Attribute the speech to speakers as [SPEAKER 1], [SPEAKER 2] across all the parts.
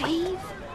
[SPEAKER 1] Don't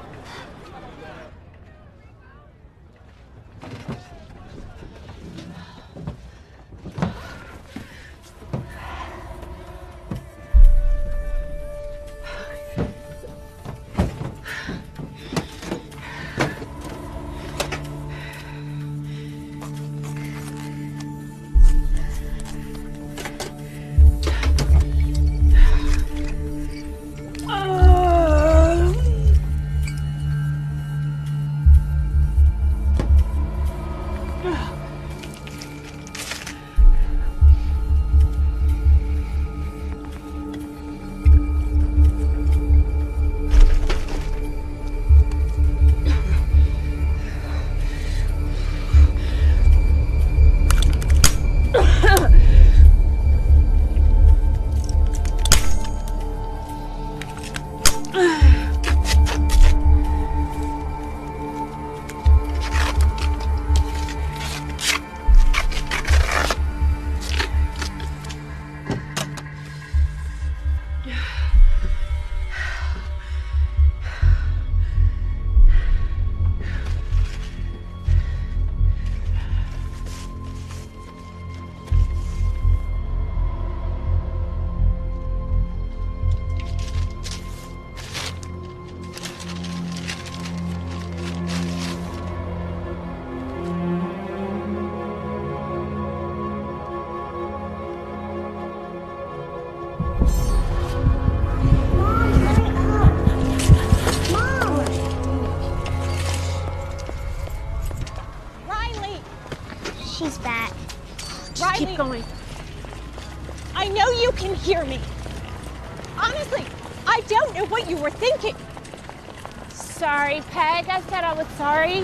[SPEAKER 2] Sorry, Peg. I said I was sorry.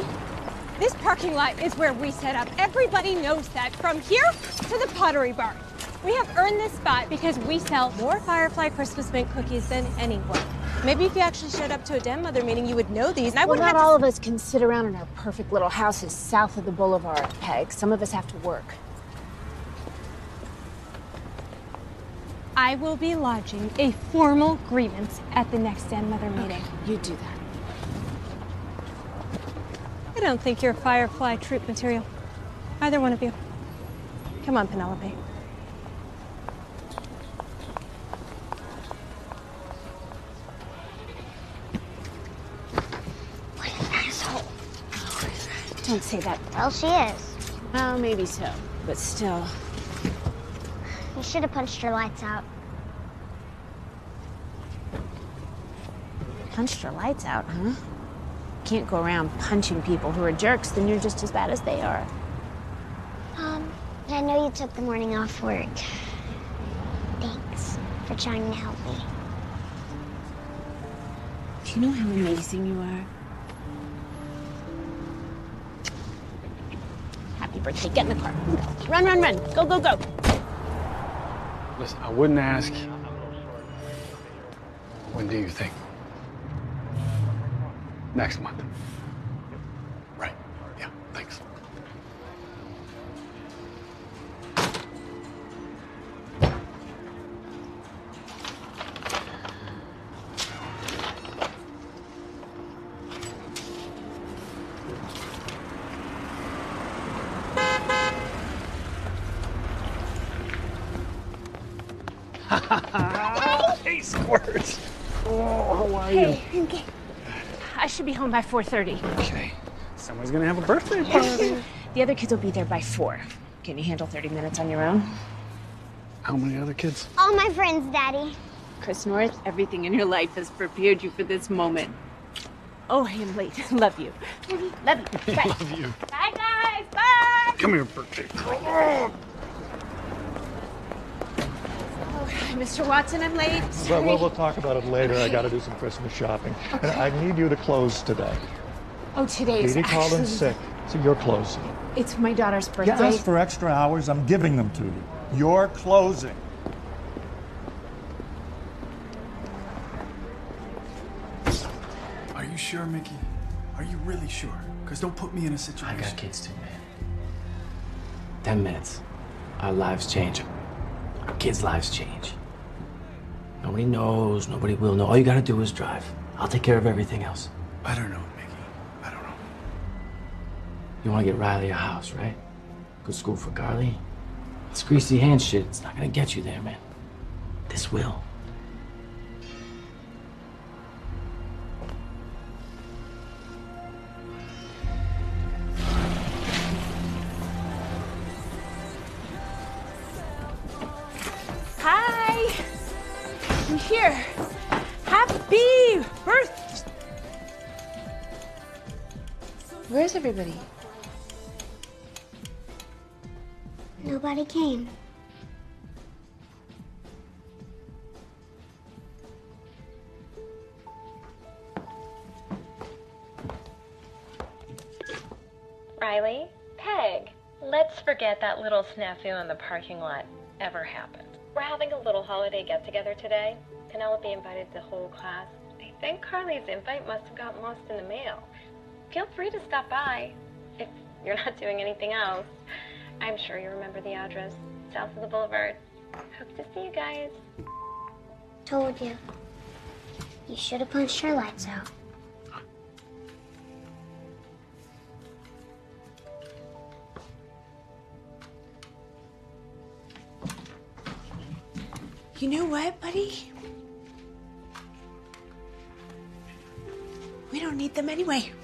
[SPEAKER 3] This parking lot is where we set up. Everybody knows that. From here to the Pottery Barn. We have earned this spot because we sell more Firefly Christmas Mint cookies than anyone. Maybe if you actually showed up to a Den Mother meeting, you would know these. And I
[SPEAKER 1] Well,
[SPEAKER 3] wouldn't
[SPEAKER 1] not
[SPEAKER 3] have to
[SPEAKER 1] all of us can sit around in our perfect little houses south of the boulevard, Peg. Some of us have to work.
[SPEAKER 3] I will be lodging a formal grievance at the next Den Mother meeting.
[SPEAKER 1] You do that.
[SPEAKER 3] I don't think you're Firefly troop material. Either one of you. Come on, Penelope.
[SPEAKER 1] What an Asshole. Don't say that.
[SPEAKER 4] Well, she is.
[SPEAKER 1] Well, maybe so, but still.
[SPEAKER 4] You should have punched her lights out.
[SPEAKER 5] punched her lights out, huh? You can't go around punching people who are jerks, then you're just as bad as they are.
[SPEAKER 4] Um, I know you took the morning off work. Thanks for trying to help me.
[SPEAKER 5] Do you know how amazing you are? Happy birthday. Get in the car. Run, run, run. Go, go, go.
[SPEAKER 6] Listen, I wouldn't ask. When do you think? Next month.
[SPEAKER 5] Home by 4.30.
[SPEAKER 6] Okay. Someone's gonna have a birthday party.
[SPEAKER 5] The other kids will be there by 4. Can you handle 30 minutes on your own?
[SPEAKER 6] How many other kids?
[SPEAKER 4] All my friends, Daddy.
[SPEAKER 5] Chris North, everything in your life has prepared you for this moment. Oh, I am late. Love you. Love you. Bye.
[SPEAKER 6] Love you.
[SPEAKER 5] Bye, guys. Bye.
[SPEAKER 6] Come here, birthday girl.
[SPEAKER 5] Oh, Mr. Watson, I'm late.
[SPEAKER 7] Well, well, we'll talk about it later. I got to do some Christmas shopping. And I need you to close today.
[SPEAKER 5] oh, today's
[SPEAKER 7] Dee Dee
[SPEAKER 5] actually...
[SPEAKER 7] Collins sick, so you're closing.
[SPEAKER 5] It's my daughter's birthday.
[SPEAKER 7] You
[SPEAKER 5] birthday.
[SPEAKER 7] asked for extra hours, I'm giving them to you. You're closing.
[SPEAKER 8] Are you sure, Mickey? Are you really sure? Because don't put me in a situation.
[SPEAKER 9] I got kids too, man. Ten minutes. Our lives change. Our kids' lives change. Nobody knows, nobody will know. All you gotta do is drive. I'll take care of everything else.
[SPEAKER 8] I don't know, Mickey. I don't know.
[SPEAKER 9] You wanna get Riley a house, right? Good school for Carly. It's greasy hand shit. It's not gonna get you there, man. This will.
[SPEAKER 10] Snafu in the parking lot ever happened. We're having a little holiday get together today. Penelope invited the whole class. I think Carly's invite must have got lost in the mail. Feel free to stop by if you're not doing anything else. I'm sure you remember the address south of the boulevard. Hope to see you guys.
[SPEAKER 4] Told you. You should have punched her lights out.
[SPEAKER 5] You know what, buddy? We don't need them anyway.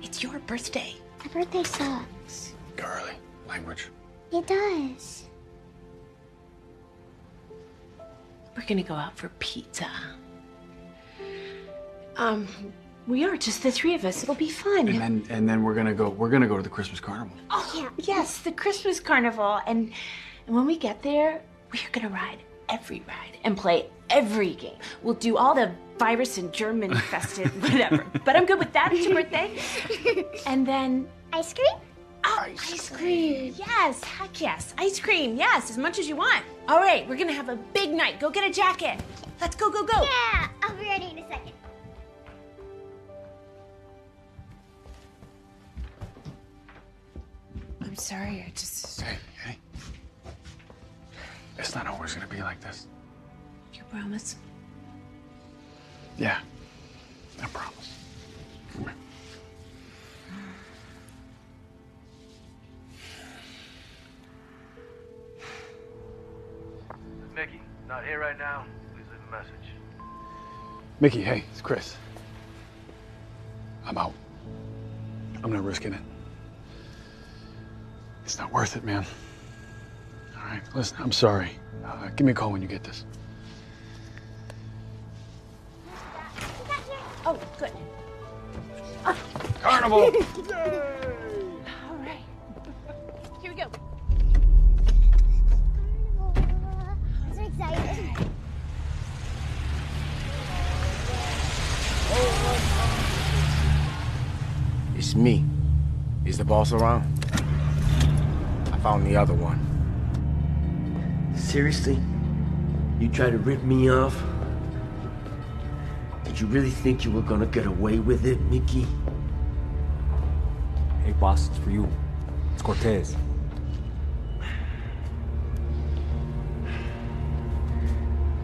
[SPEAKER 5] It's your birthday.
[SPEAKER 4] My birthday sucks.
[SPEAKER 6] Carly, language.
[SPEAKER 4] It does.
[SPEAKER 5] We're gonna go out for pizza. Um, we are just the three of us. It'll be fun.
[SPEAKER 6] And then and then we're gonna go we're gonna go to the Christmas carnival.
[SPEAKER 5] Oh yeah, yes, the Christmas carnival, and and when we get there, we are gonna ride every ride and play every game. We'll do all the virus and germ infested whatever. But I'm good with that. It's your birthday, and then
[SPEAKER 4] Ice cream?
[SPEAKER 5] oh, ice, cream. Yes, heck yes, ice cream. Yes, as much as you want. All right, we're gonna have a big night. Go get a jacket. Let's go, go, go.
[SPEAKER 4] Yeah, I'll be ready in a second.
[SPEAKER 5] I'm sorry. I just
[SPEAKER 6] Hey, hey. It's not always gonna be like this.
[SPEAKER 5] you promise.
[SPEAKER 6] Yeah. I promise. Come here.
[SPEAKER 11] Mickey, not here right now. Please leave a message.
[SPEAKER 6] Mickey, hey, it's Chris. I'm out. I'm not risking it. It's not worth it, man. All right, listen, I'm sorry. Uh, give me a call when you get this.
[SPEAKER 5] Oh, good.
[SPEAKER 6] Carnival!
[SPEAKER 5] All right. Here we go.
[SPEAKER 4] I'm so excited.
[SPEAKER 12] It's me. Is the boss around? I found the other one.
[SPEAKER 13] Seriously? You tried to rip me off? Did you really think you were gonna get away with it, Mickey?
[SPEAKER 14] Hey, boss, it's for you. It's Cortez.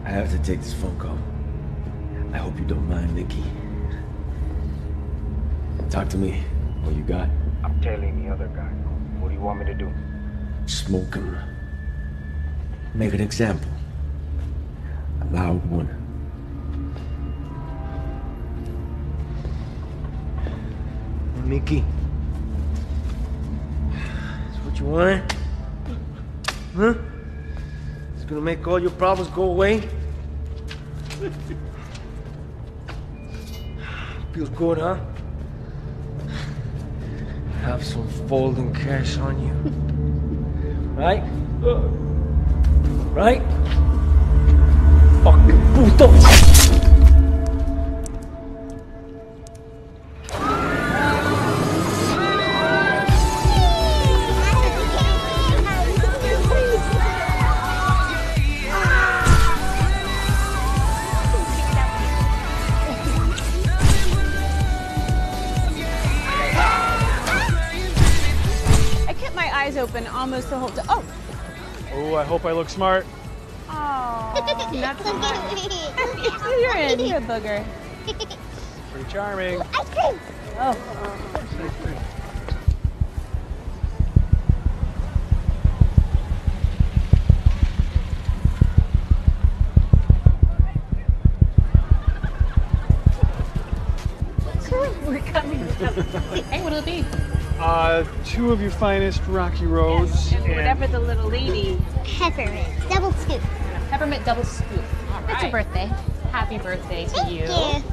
[SPEAKER 13] I have to take this phone call. I hope you don't mind, Mickey. Talk to me. What you got?
[SPEAKER 12] I'm telling the other guy. What do you want me to do?
[SPEAKER 13] Smoke him. Make an example. A loud one. Mickey. That's what you want? Huh? It's gonna make all your problems go away? Feels good, huh? Have some folding cash on you. Right? Right? Fucking puto!
[SPEAKER 6] Look smart.
[SPEAKER 3] oh, not so. You're in. You're a booger.
[SPEAKER 6] Pretty charming.
[SPEAKER 4] Ice cream!
[SPEAKER 3] Oh.
[SPEAKER 6] Of your finest rocky roads.
[SPEAKER 3] And whatever the little lady.
[SPEAKER 4] Peppermint. Double scoop.
[SPEAKER 2] Peppermint double scoop. All
[SPEAKER 5] That's your
[SPEAKER 2] right.
[SPEAKER 5] birthday.
[SPEAKER 2] Happy birthday to
[SPEAKER 4] Thank
[SPEAKER 2] you.
[SPEAKER 4] you.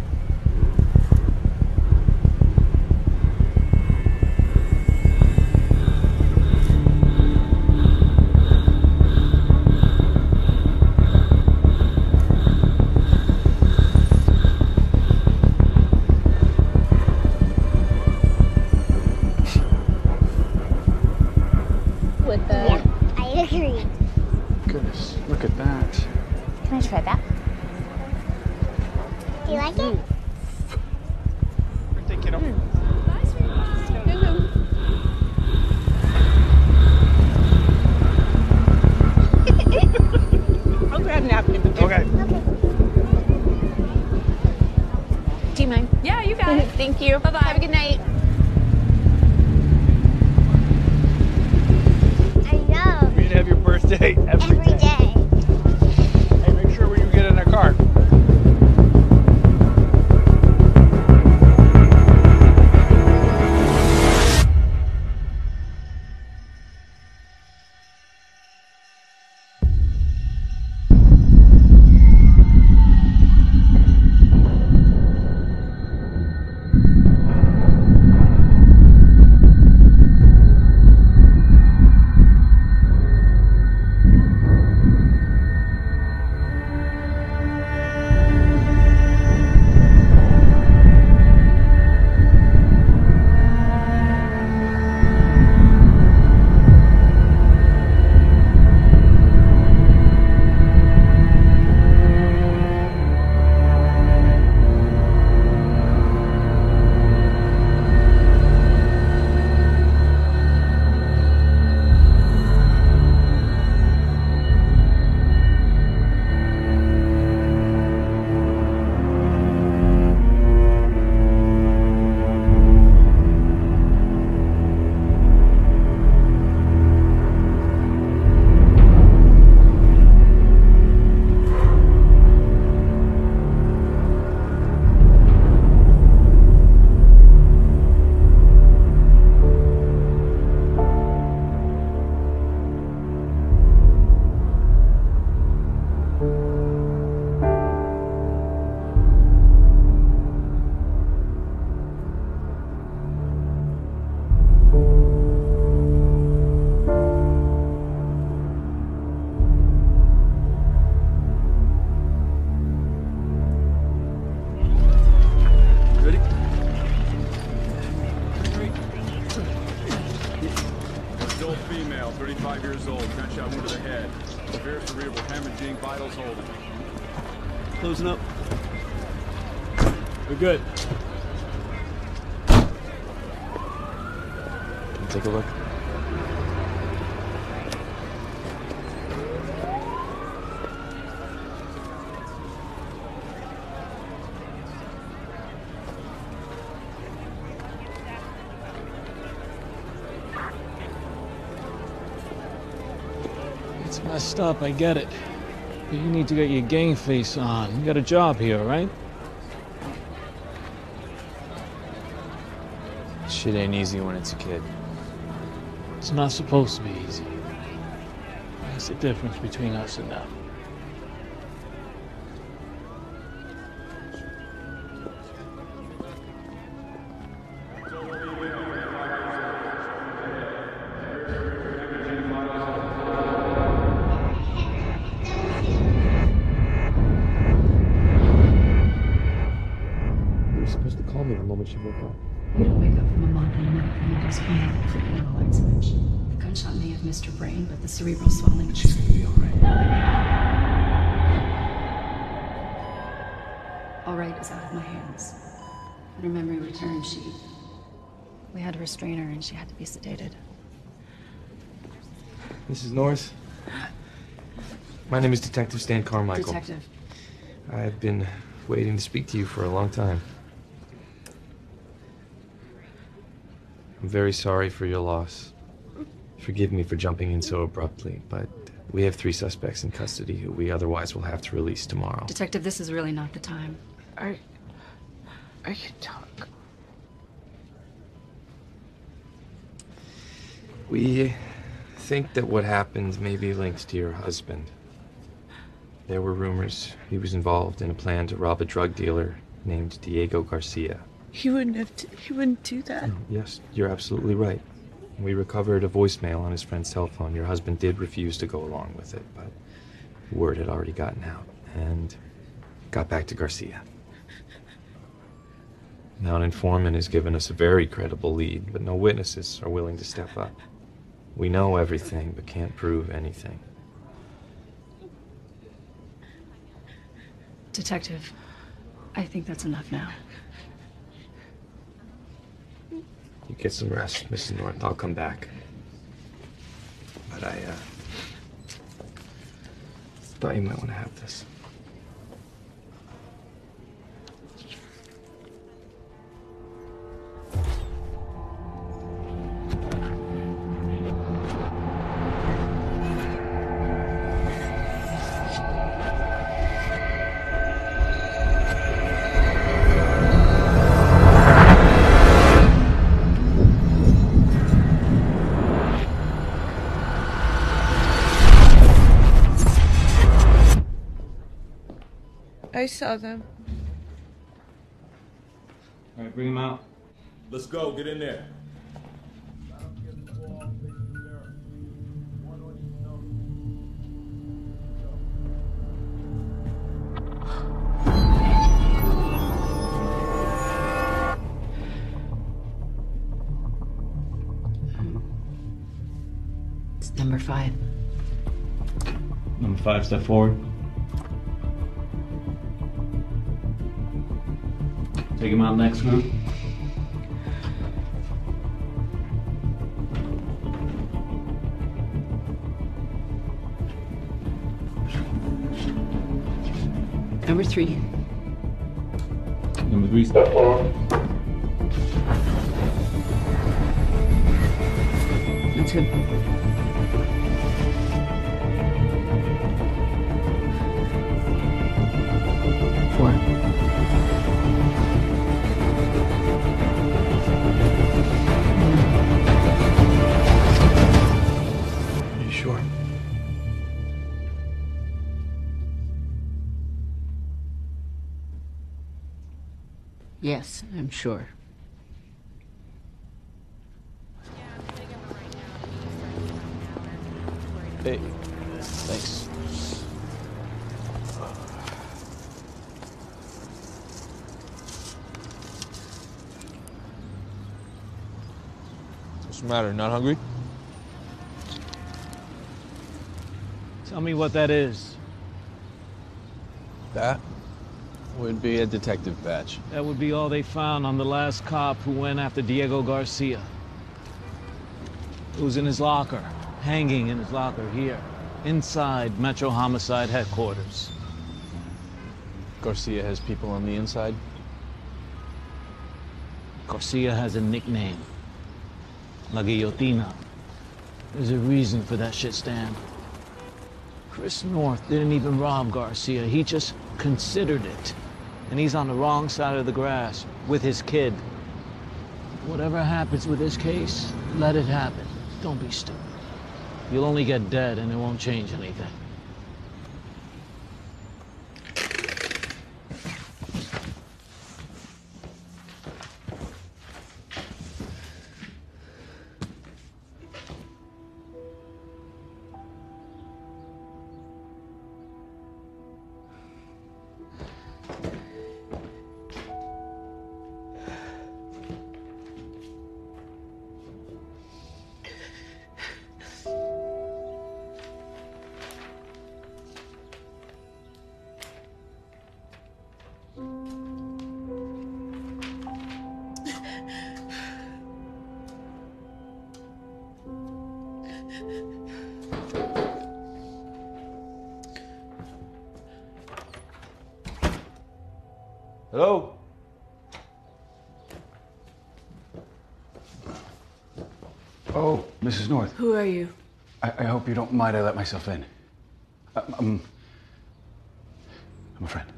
[SPEAKER 6] Up,
[SPEAKER 15] I get it. But you need to get your gang face on. You got a job here, right?
[SPEAKER 16] Shit ain't easy when it's a kid.
[SPEAKER 15] It's not supposed to be easy. That's the difference between us and them.
[SPEAKER 17] All right is out of my hands. When her memory returned, she. We had to restrain her and she had to be sedated.
[SPEAKER 9] Mrs. Norris? My name is Detective Stan Carmichael.
[SPEAKER 17] Detective.
[SPEAKER 9] I've been waiting to speak to you for a long time. I'm very sorry for your loss. Forgive me for jumping in so abruptly, but we have three suspects in custody who we otherwise will have to release tomorrow.
[SPEAKER 17] Detective, this is really not the time.
[SPEAKER 5] I. I can talk.
[SPEAKER 9] We think that what happened may be linked to your husband. There were rumors he was involved in a plan to rob a drug dealer named Diego Garcia.
[SPEAKER 5] He wouldn't have. T- he wouldn't do that.
[SPEAKER 9] Oh, yes, you're absolutely right. We recovered a voicemail on his friend's cell phone. Your husband did refuse to go along with it, but word had already gotten out and got back to Garcia. Now, an informant has given us a very credible lead, but no witnesses are willing to step up. We know everything, but can't prove anything.
[SPEAKER 17] Detective, I think that's enough now.
[SPEAKER 9] You get some rest, Mrs. North. I'll come back. But I, uh. thought you might want to have this.
[SPEAKER 5] I saw them.
[SPEAKER 15] All right, bring him out.
[SPEAKER 18] Let's go, get in there.
[SPEAKER 17] It's number five.
[SPEAKER 15] Number five, step forward. Take him out next, man.
[SPEAKER 17] Number three.
[SPEAKER 15] Number three, step forward.
[SPEAKER 17] That's good. I'm sure.
[SPEAKER 15] Hey, thanks.
[SPEAKER 16] What's the matter? Not hungry?
[SPEAKER 15] Tell me what that is.
[SPEAKER 16] That would be a detective badge.
[SPEAKER 15] That would be all they found on the last cop who went after Diego Garcia. It was in his locker, hanging in his locker here, inside Metro Homicide headquarters.
[SPEAKER 16] Garcia has people on the inside.
[SPEAKER 15] Garcia has a nickname. La Guillotina. There's a reason for that shit, Stan. Chris North didn't even rob Garcia. He just considered it. And he's on the wrong side of the grass with his kid. Whatever happens with this case, let it happen. Don't be stupid. You'll only get dead and it won't change anything.
[SPEAKER 5] Who are you?
[SPEAKER 6] I, I hope you don't mind I let myself in. I, I'm, I'm a friend.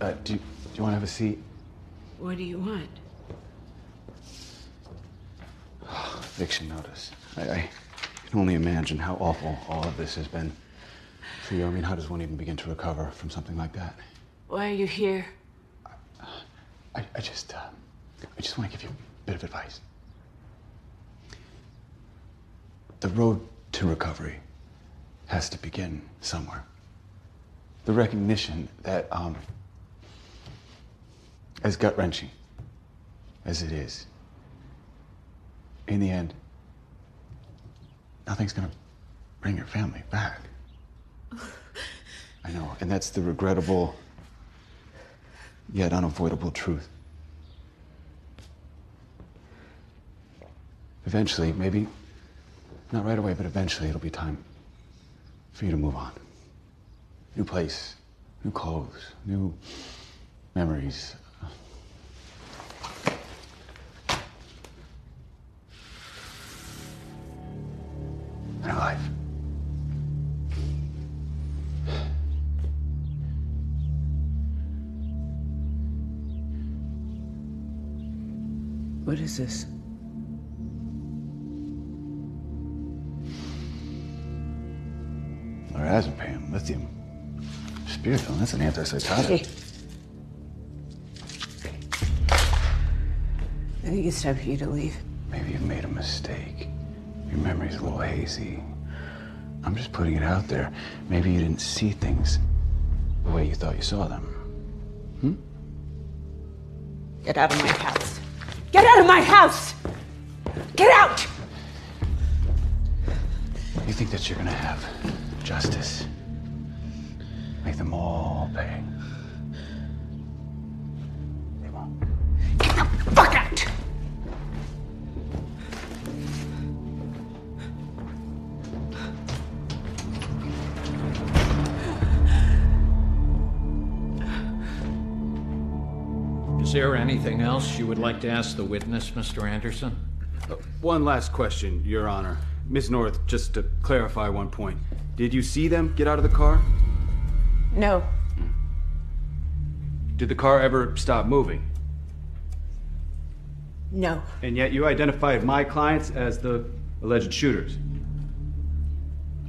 [SPEAKER 6] Uh, do, you, do you want to have a seat?
[SPEAKER 5] What do you want?
[SPEAKER 6] Eviction notice. I, I can only imagine how awful all of this has been for you. I mean, how does one even begin to recover from something like that?
[SPEAKER 5] Why are you here?
[SPEAKER 6] I, I just, uh, I just want to give you a bit of advice. The road to recovery has to begin somewhere. The recognition that, um, as gut wrenching as it is, in the end, nothing's gonna bring your family back. I know, and that's the regrettable yet unavoidable truth. Eventually, maybe not right away, but eventually it'll be time for you to move on. New place, new clothes, new memories. And a life.
[SPEAKER 5] What is this?
[SPEAKER 6] Lorazepam, lithium, risperidone. That's an antipsychotic.
[SPEAKER 5] I think it's time for you to leave.
[SPEAKER 6] Maybe you've made a mistake. Your memory's a little hazy. I'm just putting it out there. Maybe you didn't see things the way you thought you saw them. Hmm?
[SPEAKER 5] Get out of my house. Get out of my house! Get out!
[SPEAKER 6] You think that you're gonna have justice? Make them all pay. They won't.
[SPEAKER 5] Get the Fuck out!
[SPEAKER 19] Is there anything else you would like to ask the witness, Mr. Anderson?
[SPEAKER 20] Uh, One last question, Your Honor. Ms. North, just to clarify one point. Did you see them get out of the car?
[SPEAKER 5] No.
[SPEAKER 20] Did the car ever stop moving?
[SPEAKER 5] No.
[SPEAKER 20] And yet you identified my clients as the alleged shooters.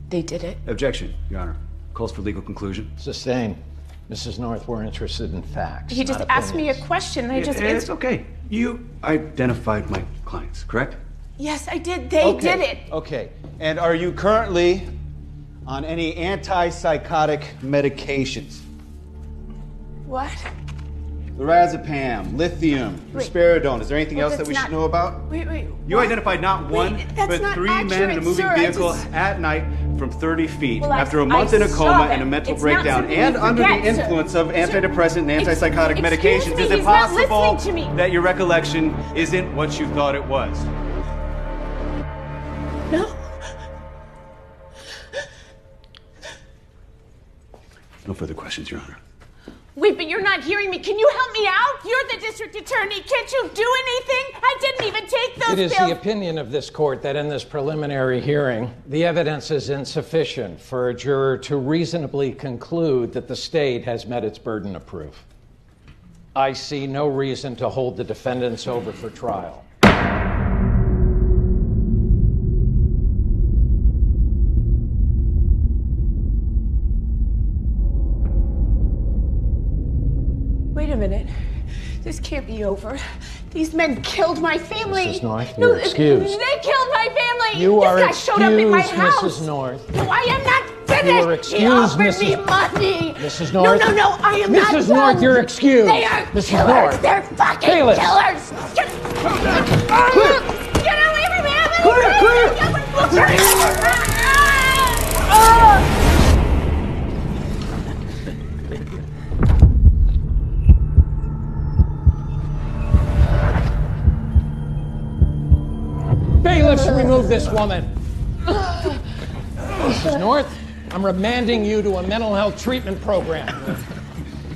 [SPEAKER 5] They did it.
[SPEAKER 20] Objection, Your Honor. Calls for legal conclusion.
[SPEAKER 19] Sustained. Mrs. North, we're interested in facts.
[SPEAKER 5] He just
[SPEAKER 19] not
[SPEAKER 5] asked me a question and I
[SPEAKER 20] Yeah,
[SPEAKER 5] just
[SPEAKER 20] it's okay. You identified my clients, correct?
[SPEAKER 5] Yes, I did. They
[SPEAKER 21] Okay,
[SPEAKER 5] did it.
[SPEAKER 21] Okay. And are you currently on any antipsychotic medications?
[SPEAKER 5] What?
[SPEAKER 21] Lorazepam, lithium,
[SPEAKER 5] Wait.
[SPEAKER 21] risperidone. Is there anything
[SPEAKER 5] Well,
[SPEAKER 21] else that we should know about?
[SPEAKER 5] Wait, wait.
[SPEAKER 20] You
[SPEAKER 5] what?
[SPEAKER 20] identified not one,
[SPEAKER 5] Wait,
[SPEAKER 20] but
[SPEAKER 5] not
[SPEAKER 20] three men in a moving
[SPEAKER 5] sir.
[SPEAKER 20] Vehicle
[SPEAKER 5] just-
[SPEAKER 20] at night from 30 feet
[SPEAKER 5] Well,
[SPEAKER 20] after a month
[SPEAKER 5] I
[SPEAKER 20] in a coma and a mental
[SPEAKER 5] It's
[SPEAKER 20] breakdown and
[SPEAKER 5] you
[SPEAKER 20] under the
[SPEAKER 5] forget, sir.
[SPEAKER 20] influence of antidepressant and antipsychotic medications,
[SPEAKER 5] me,
[SPEAKER 20] is it
[SPEAKER 5] not
[SPEAKER 20] possible
[SPEAKER 5] to me.
[SPEAKER 20] that your recollection isn't what you thought it was?
[SPEAKER 5] No.
[SPEAKER 6] No further questions, Your Honor.
[SPEAKER 5] Wait, but you're not hearing me. Can you help me out? You're the district attorney. Can't you do anything? I didn't even take those
[SPEAKER 19] It is
[SPEAKER 5] pills.
[SPEAKER 19] the opinion of this court that in this preliminary hearing, the evidence is insufficient for a juror to reasonably conclude that the state has met its burden of proof. I see no reason to hold the defendants over for trial.
[SPEAKER 5] This can't be over. These men killed my family.
[SPEAKER 19] Mrs. North,
[SPEAKER 5] no,
[SPEAKER 19] you're excused.
[SPEAKER 5] They killed my family.
[SPEAKER 19] You
[SPEAKER 5] this
[SPEAKER 19] are
[SPEAKER 5] guy showed up in my
[SPEAKER 19] excused,
[SPEAKER 5] house.
[SPEAKER 19] Mrs. North.
[SPEAKER 5] No, I am not finished.
[SPEAKER 19] You are
[SPEAKER 5] he offered
[SPEAKER 19] Mrs.
[SPEAKER 5] me money.
[SPEAKER 19] Mrs. North.
[SPEAKER 5] No, no, no. I am not
[SPEAKER 19] Mrs.
[SPEAKER 5] done.
[SPEAKER 19] North, you're excused.
[SPEAKER 5] They are
[SPEAKER 19] Mrs.
[SPEAKER 5] killers.
[SPEAKER 19] North.
[SPEAKER 5] They're fucking
[SPEAKER 19] Bailiffs.
[SPEAKER 5] killers. Get, Get away from me. I'm clear, clear.
[SPEAKER 19] Bailiffs, remove this woman. Mrs. North, I'm remanding you to a mental health treatment program.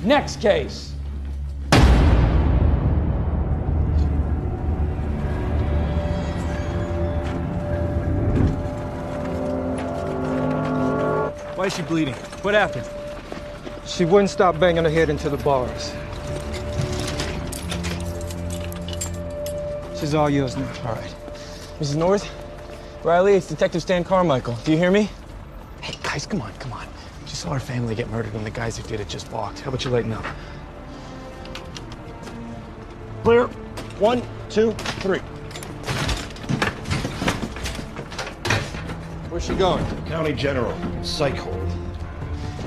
[SPEAKER 19] Next case.
[SPEAKER 13] Why is she bleeding? What happened? She wouldn't stop banging her head into the bars. She's all yours now.
[SPEAKER 22] All right. Mrs. North? Riley, it's Detective Stan Carmichael. Do you hear me? Hey, guys, come on, come on. Just saw our family get murdered and the guys who did it just walked. How about you lighten up?
[SPEAKER 13] Clear. One, two, three.
[SPEAKER 22] Where's she going?
[SPEAKER 7] County General, psych hold.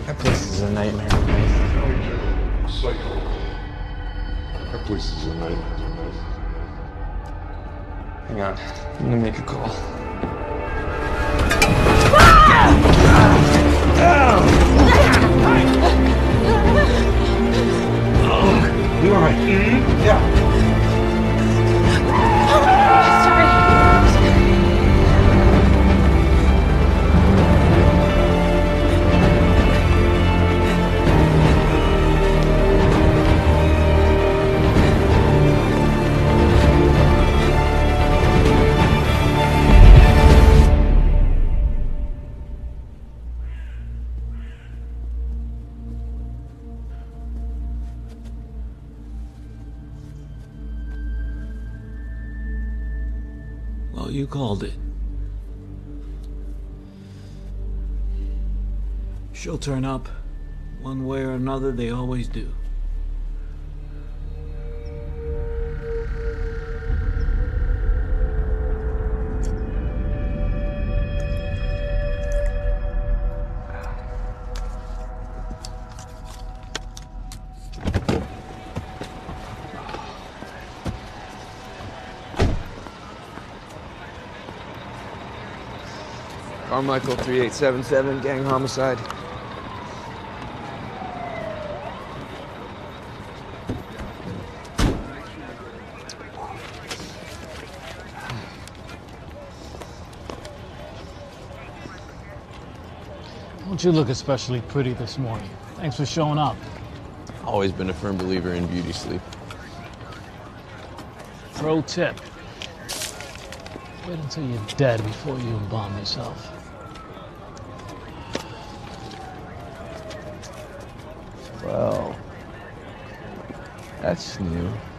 [SPEAKER 22] That place is a nightmare.
[SPEAKER 7] County General, psych hold. That place is a nightmare.
[SPEAKER 22] Hang on. I'm gonna make a call.
[SPEAKER 7] You all right? Mm-hmm.
[SPEAKER 15] Yeah. You called it. She'll turn up. One way or another, they always do.
[SPEAKER 22] Carmichael 3877, gang homicide.
[SPEAKER 15] Don't you look especially pretty this morning? Thanks for showing up.
[SPEAKER 16] Always been a firm believer in beauty sleep.
[SPEAKER 15] Pro tip. Wait until you're dead before you embalm yourself.
[SPEAKER 16] Well, that's new.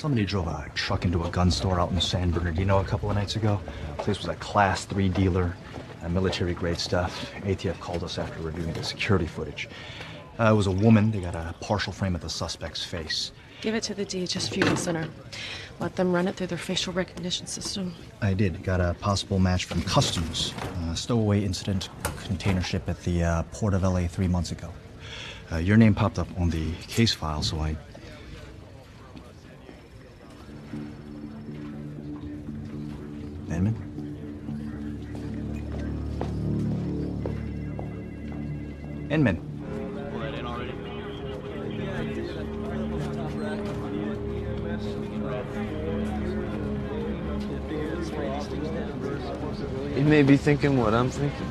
[SPEAKER 23] Somebody drove a truck into a gun store out in San Bernardino a couple of nights ago. Place was a class three dealer, uh, military grade stuff. ATF called us after reviewing the security footage. Uh, it was a woman. They got a partial frame of the suspect's face.
[SPEAKER 24] Give it to the DHS Fusion Center. Let them run it through their facial recognition system.
[SPEAKER 23] I did. Got a possible match from customs. Uh, stowaway incident, container ship at the uh, port of LA three months ago. Uh, your name popped up on the case file, so I.
[SPEAKER 22] thinking what I'm thinking.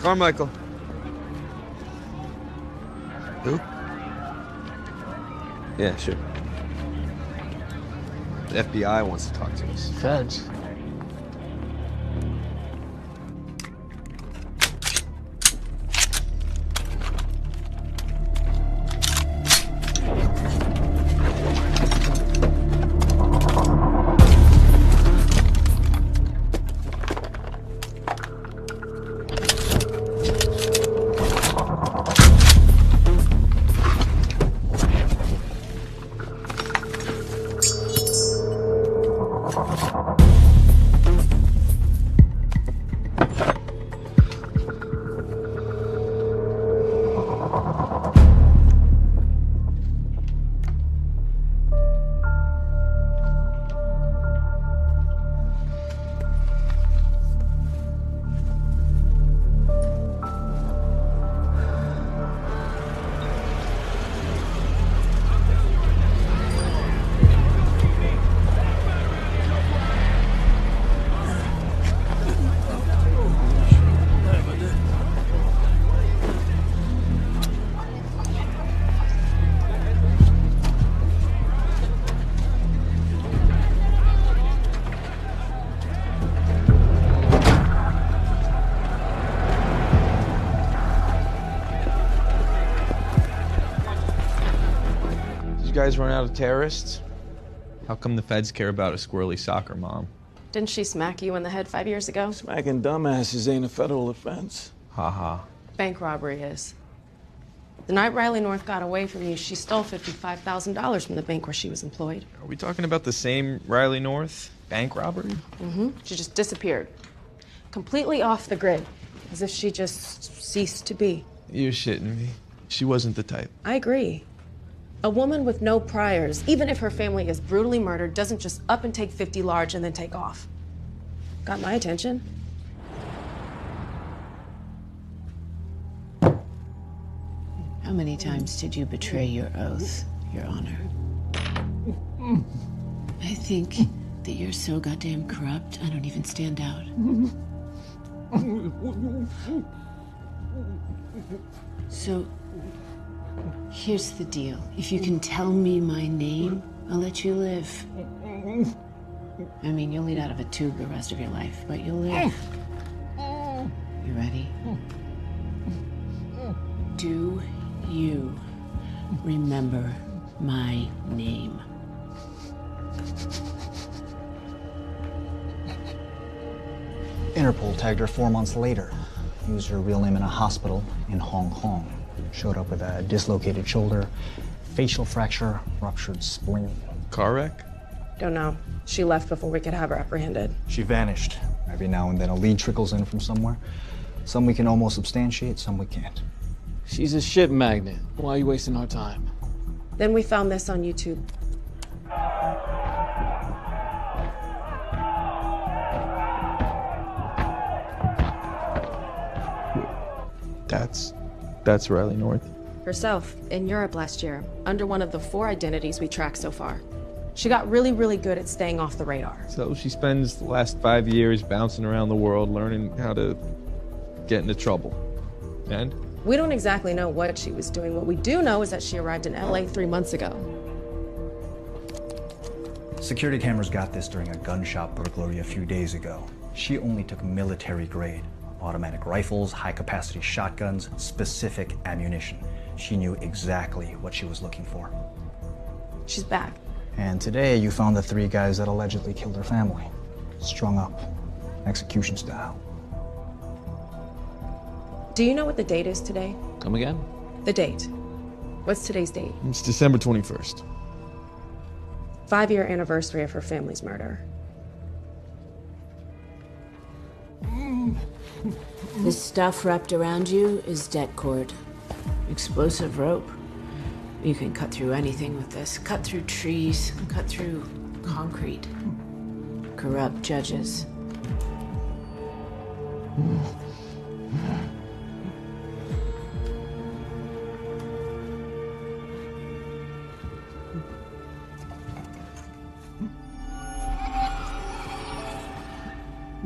[SPEAKER 22] Carmichael. Who? Yeah, sure. The FBI wants to talk to us.
[SPEAKER 15] Feds.
[SPEAKER 22] Guys run out of terrorists? How come the feds care about a squirrely soccer mom?
[SPEAKER 24] Didn't she smack you in the head five years ago?
[SPEAKER 15] Smacking dumbasses ain't a federal offense.
[SPEAKER 22] Ha ha.
[SPEAKER 24] Bank robbery is. The night Riley North got away from you, she stole $55,000 from the bank where she was employed.
[SPEAKER 22] Are we talking about the same Riley North? Bank robbery?
[SPEAKER 24] Mm-hmm. She just disappeared. Completely off the grid. As if she just ceased to be.
[SPEAKER 22] You're shitting me. She wasn't the type.
[SPEAKER 24] I agree. A woman with no priors, even if her family is brutally murdered, doesn't just up and take 50 large and then take off. Got my attention.
[SPEAKER 1] How many times did you betray your oath, Your Honor? I think that you're so goddamn corrupt, I don't even stand out. So, here's the deal. If you can tell me my name, I'll let you live. I mean, you'll eat out of a tube the rest of your life, but you'll live. You ready? Do you remember my name?
[SPEAKER 23] Interpol tagged her four months later. Used her real name in a hospital in Hong Kong. Showed up with a dislocated shoulder, facial fracture, ruptured spleen.
[SPEAKER 22] Car wreck?
[SPEAKER 24] Don't know. She left before we could have her apprehended.
[SPEAKER 23] She vanished. Every now and then a lead trickles in from somewhere. Some we can almost substantiate, some we can't.
[SPEAKER 15] She's a shit magnet. Why are you wasting our time?
[SPEAKER 24] Then we found this on YouTube.
[SPEAKER 22] That's Riley North.
[SPEAKER 24] Herself, in Europe last year, under one of the four identities we tracked so far. She got really, really good at staying off the radar.
[SPEAKER 22] So she spends the last five years bouncing around the world learning how to get into trouble. And?
[SPEAKER 24] We don't exactly know what she was doing. What we do know is that she arrived in LA three months ago.
[SPEAKER 23] Security cameras got this during a gun shop burglary a few days ago. She only took military grade. Automatic rifles, high capacity shotguns, specific ammunition. She knew exactly what she was looking for.
[SPEAKER 1] She's back.
[SPEAKER 23] And today you found the three guys that allegedly killed her family. Strung up, execution style.
[SPEAKER 25] Do you know what the date is today?
[SPEAKER 15] Come again?
[SPEAKER 25] The date. What's today's date?
[SPEAKER 16] It's December 21st.
[SPEAKER 25] Five year anniversary of her family's murder. Mm.
[SPEAKER 1] This stuff wrapped around you is det cord. Explosive rope. You can cut through anything with this. Cut through trees, cut through concrete. Corrupt judges.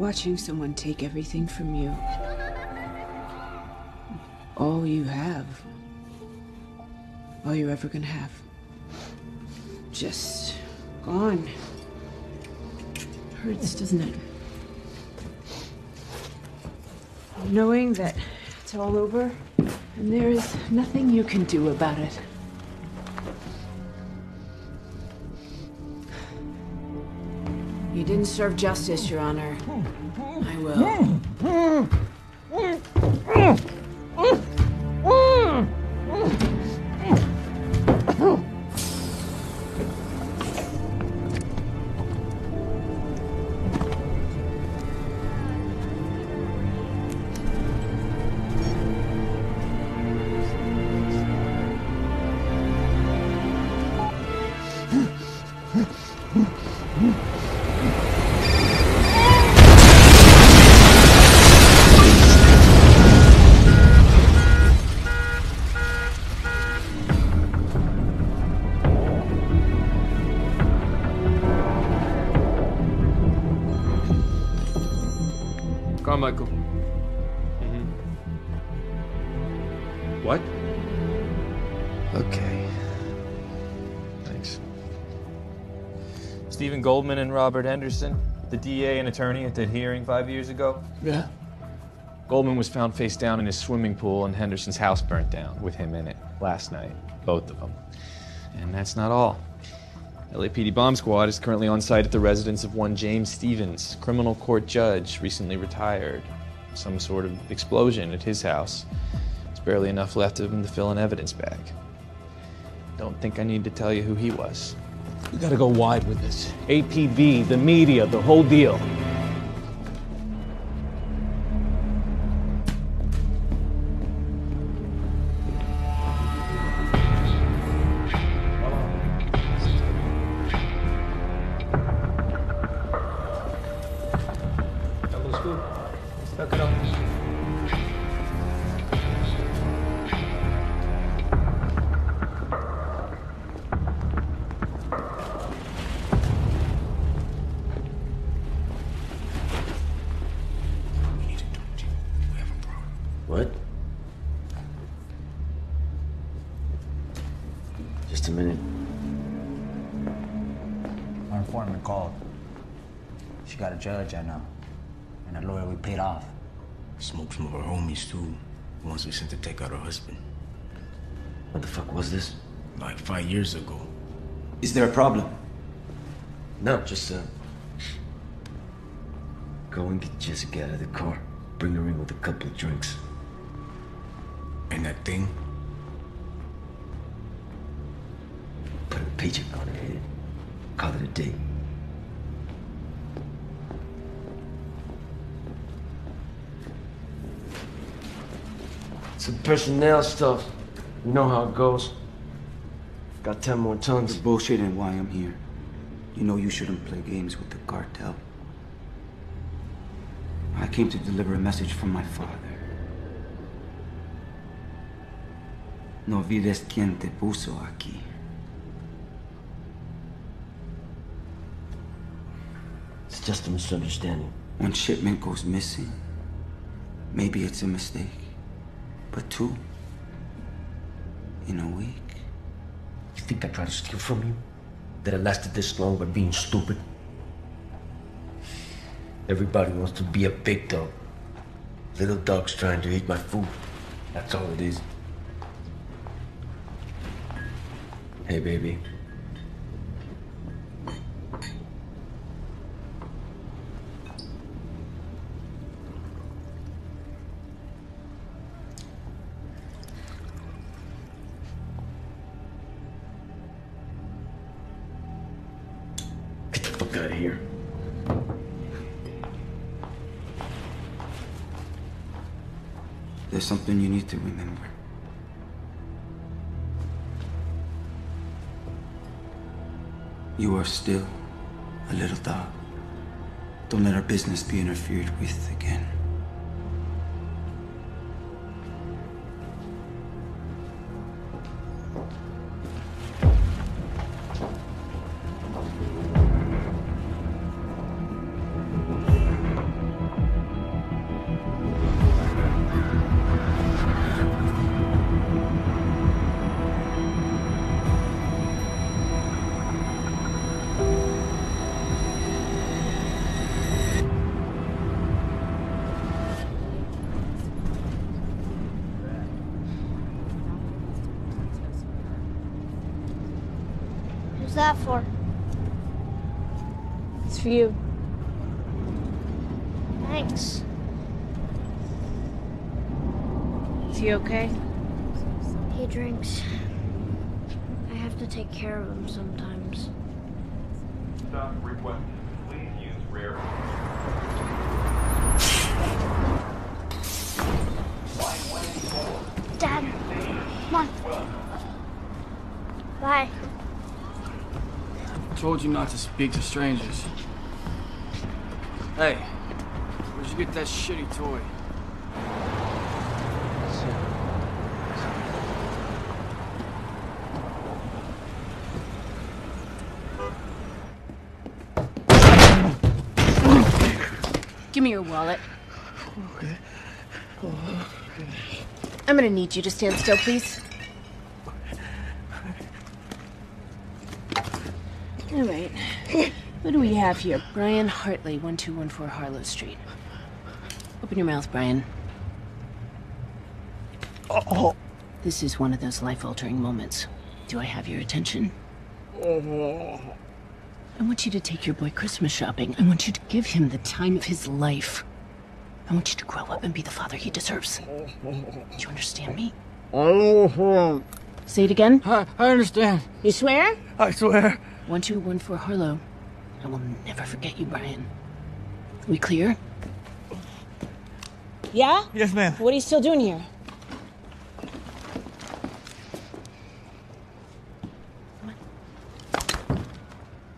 [SPEAKER 1] Watching someone take everything from you. All you have. All you're ever gonna have. Just gone. Hurts, doesn't it? Knowing that it's all over and there is nothing you can do about it. You didn't serve justice, Your Honor. I will.
[SPEAKER 16] Carmichael.
[SPEAKER 22] Goldman and Robert Henderson, the DA and attorney at that hearing five years ago.
[SPEAKER 15] Yeah.
[SPEAKER 22] Goldman was found face down in his swimming pool, and Henderson's house burnt down with him in it last night. Both of them. And that's not all. LAPD bomb squad is currently on site at the residence of one James Stevens, criminal court judge, recently retired. Some sort of explosion at his house. There's barely enough left of him to fill an evidence bag. Don't think I need to tell you who he was.
[SPEAKER 15] We gotta go wide with this. APB, the media, the whole deal.
[SPEAKER 13] Some of her homies too. The ones we sent to take out her husband. What the fuck was this? Like five years ago.
[SPEAKER 6] Is there a problem?
[SPEAKER 13] No, just uh. Go and get Jessica out of the car. Bring her in with a couple of drinks. And that thing? Put a paycheck on her head. Call it a day. Some personnel stuff. You know how it goes. Got ten more tons.
[SPEAKER 6] You're bullshitting why I'm here. You know you shouldn't play games with the cartel. I came to deliver a message from my father. No olvides quien te puso aquí.
[SPEAKER 13] It's just a misunderstanding.
[SPEAKER 6] One shipment goes missing. Maybe it's a mistake. But two in a week.
[SPEAKER 13] You think I tried to steal from you? That I lasted this long by being stupid? Everybody wants to be a big dog. Little dog's trying to eat my food. That's all it is. Hey, baby.
[SPEAKER 26] To remember. You are still a little dog. Don't let our business be interfered with again.
[SPEAKER 4] Take care of him sometimes.
[SPEAKER 27] Stop requested. Please use rare.
[SPEAKER 4] Dad, come on. Bye.
[SPEAKER 15] I told you not to speak to strangers. Hey, where'd you get that shitty toy?
[SPEAKER 1] Give me your wallet. I'm gonna need you to stand still, please. All right. What do we have here? Brian Hartley, 1214 Harlow Street. Open your mouth, Brian.
[SPEAKER 28] Oh.
[SPEAKER 1] This is one of those life-altering moments. Do I have your attention? Uh-huh. I want you to take your boy Christmas shopping. I want you to give him the time of his life. I want you to grow up and be the father he deserves. Do you understand me? Say it again.
[SPEAKER 15] I, I understand.
[SPEAKER 1] You swear?
[SPEAKER 15] I swear.
[SPEAKER 1] 1214 Harlow. I will never forget you, Brian. We clear?
[SPEAKER 5] Yeah?
[SPEAKER 15] Yes, ma'am.
[SPEAKER 5] What are you still doing here?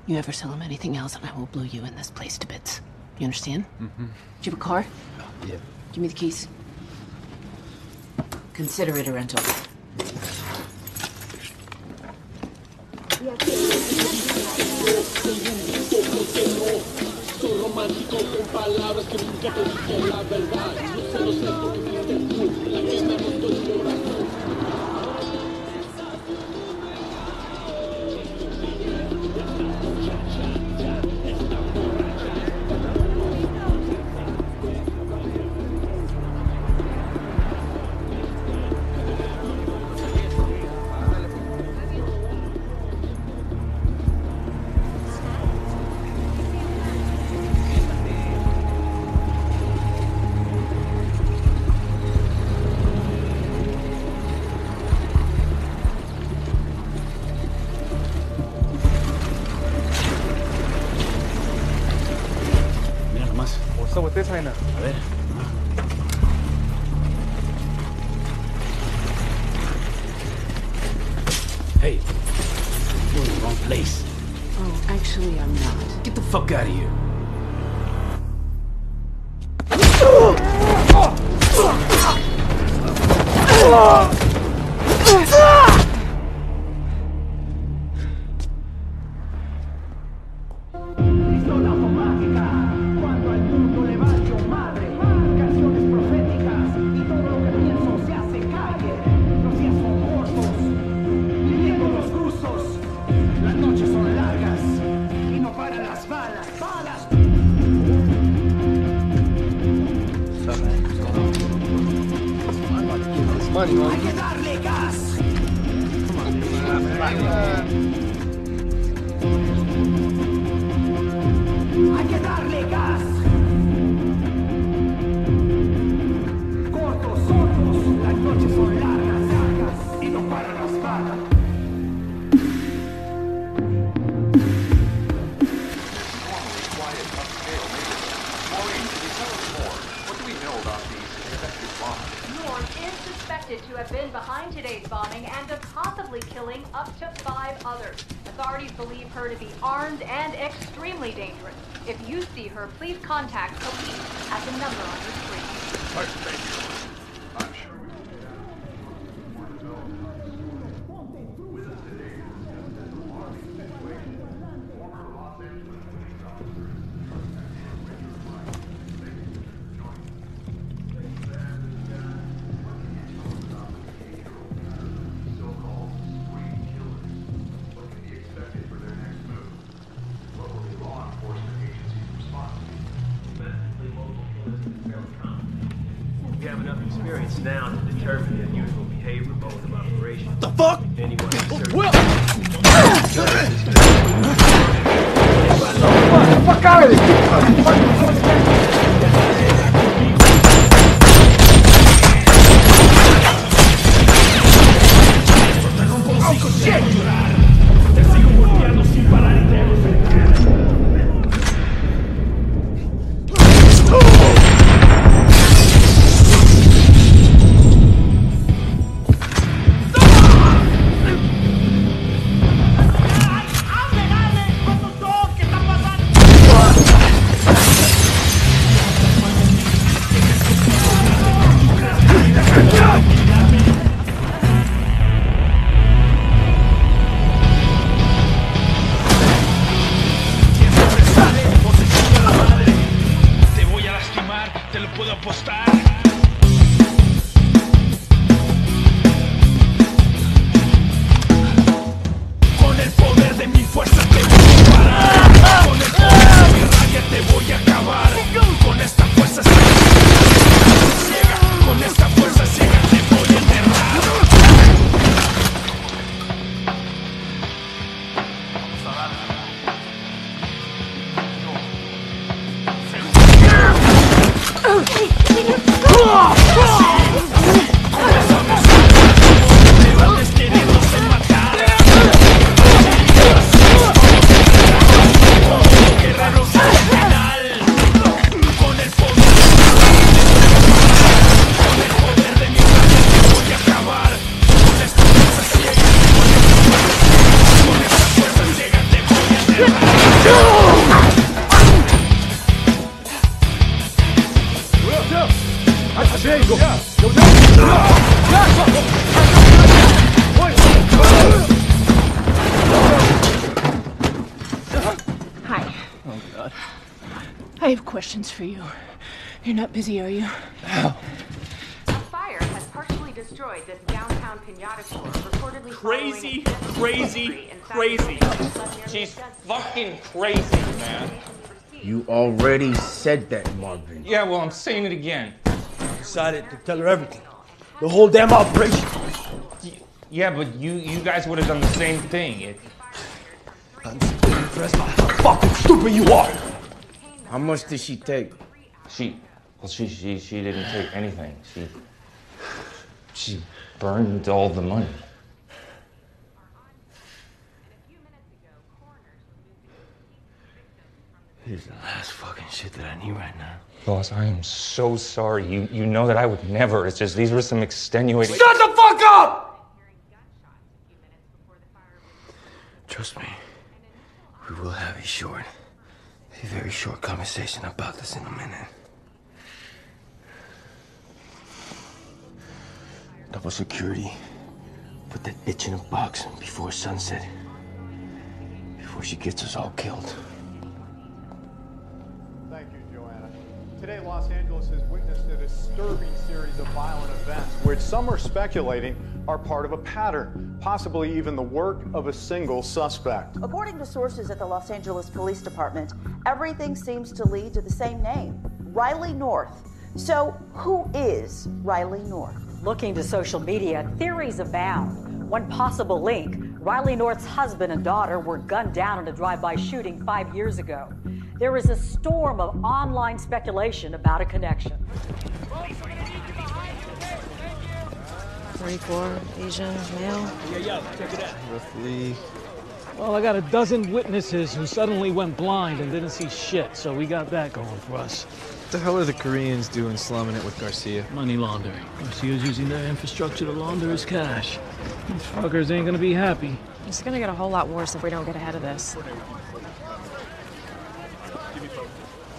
[SPEAKER 1] You ever sell him anything else, and I will blow you in this place to bits. You understand?
[SPEAKER 15] Mm-hmm.
[SPEAKER 1] Do you have a car?
[SPEAKER 15] Yeah.
[SPEAKER 1] Give me the keys. Consider it a rental.
[SPEAKER 29] Her to be armed and extremely dangerous. If you see her, please contact police at the number on your screen.
[SPEAKER 30] Crazy, crazy, crazy. She's fucking crazy, man.
[SPEAKER 13] You already said that, Marvin.
[SPEAKER 30] Yeah, well, I'm saying it again.
[SPEAKER 12] I Decided to tell her everything. The whole damn operation.
[SPEAKER 30] Yeah, but you you guys would have done the same thing. It,
[SPEAKER 12] I'm still impressed by how fucking stupid you are.
[SPEAKER 13] How much did she take?
[SPEAKER 30] she, well, she she she didn't take anything. She she burned all the money.
[SPEAKER 13] Here's the last fucking shit that I need right now.
[SPEAKER 30] Boss, I am so sorry. You you know that I would never. It's just these were some extenuating.
[SPEAKER 12] Shut the fuck up!
[SPEAKER 13] Trust me, we will have a short, a very short conversation about this in a minute. Double security. Put that bitch in a box before sunset. Before she gets us all killed.
[SPEAKER 31] Today, Los Angeles has witnessed a disturbing series of violent events, which some are speculating are part of a pattern, possibly even the work of a single suspect.
[SPEAKER 32] According to sources at the Los Angeles Police Department, everything seems to lead to the same name Riley North. So, who is Riley North?
[SPEAKER 33] Looking to social media, theories abound. One possible link Riley North's husband and daughter were gunned down in a drive by shooting five years ago. There is a storm of online speculation about a connection.
[SPEAKER 24] 34, Asian, male.
[SPEAKER 34] Yeah, yeah, check it out.
[SPEAKER 22] Roughly.
[SPEAKER 15] Well, I got a dozen witnesses who suddenly went blind and didn't see shit, so we got that going for us.
[SPEAKER 22] What the hell are the Koreans doing slumming it with Garcia?
[SPEAKER 15] Money laundering. Garcia's using their infrastructure to launder his cash. These fuckers ain't gonna be happy.
[SPEAKER 24] It's gonna get a whole lot worse if we don't get ahead of this.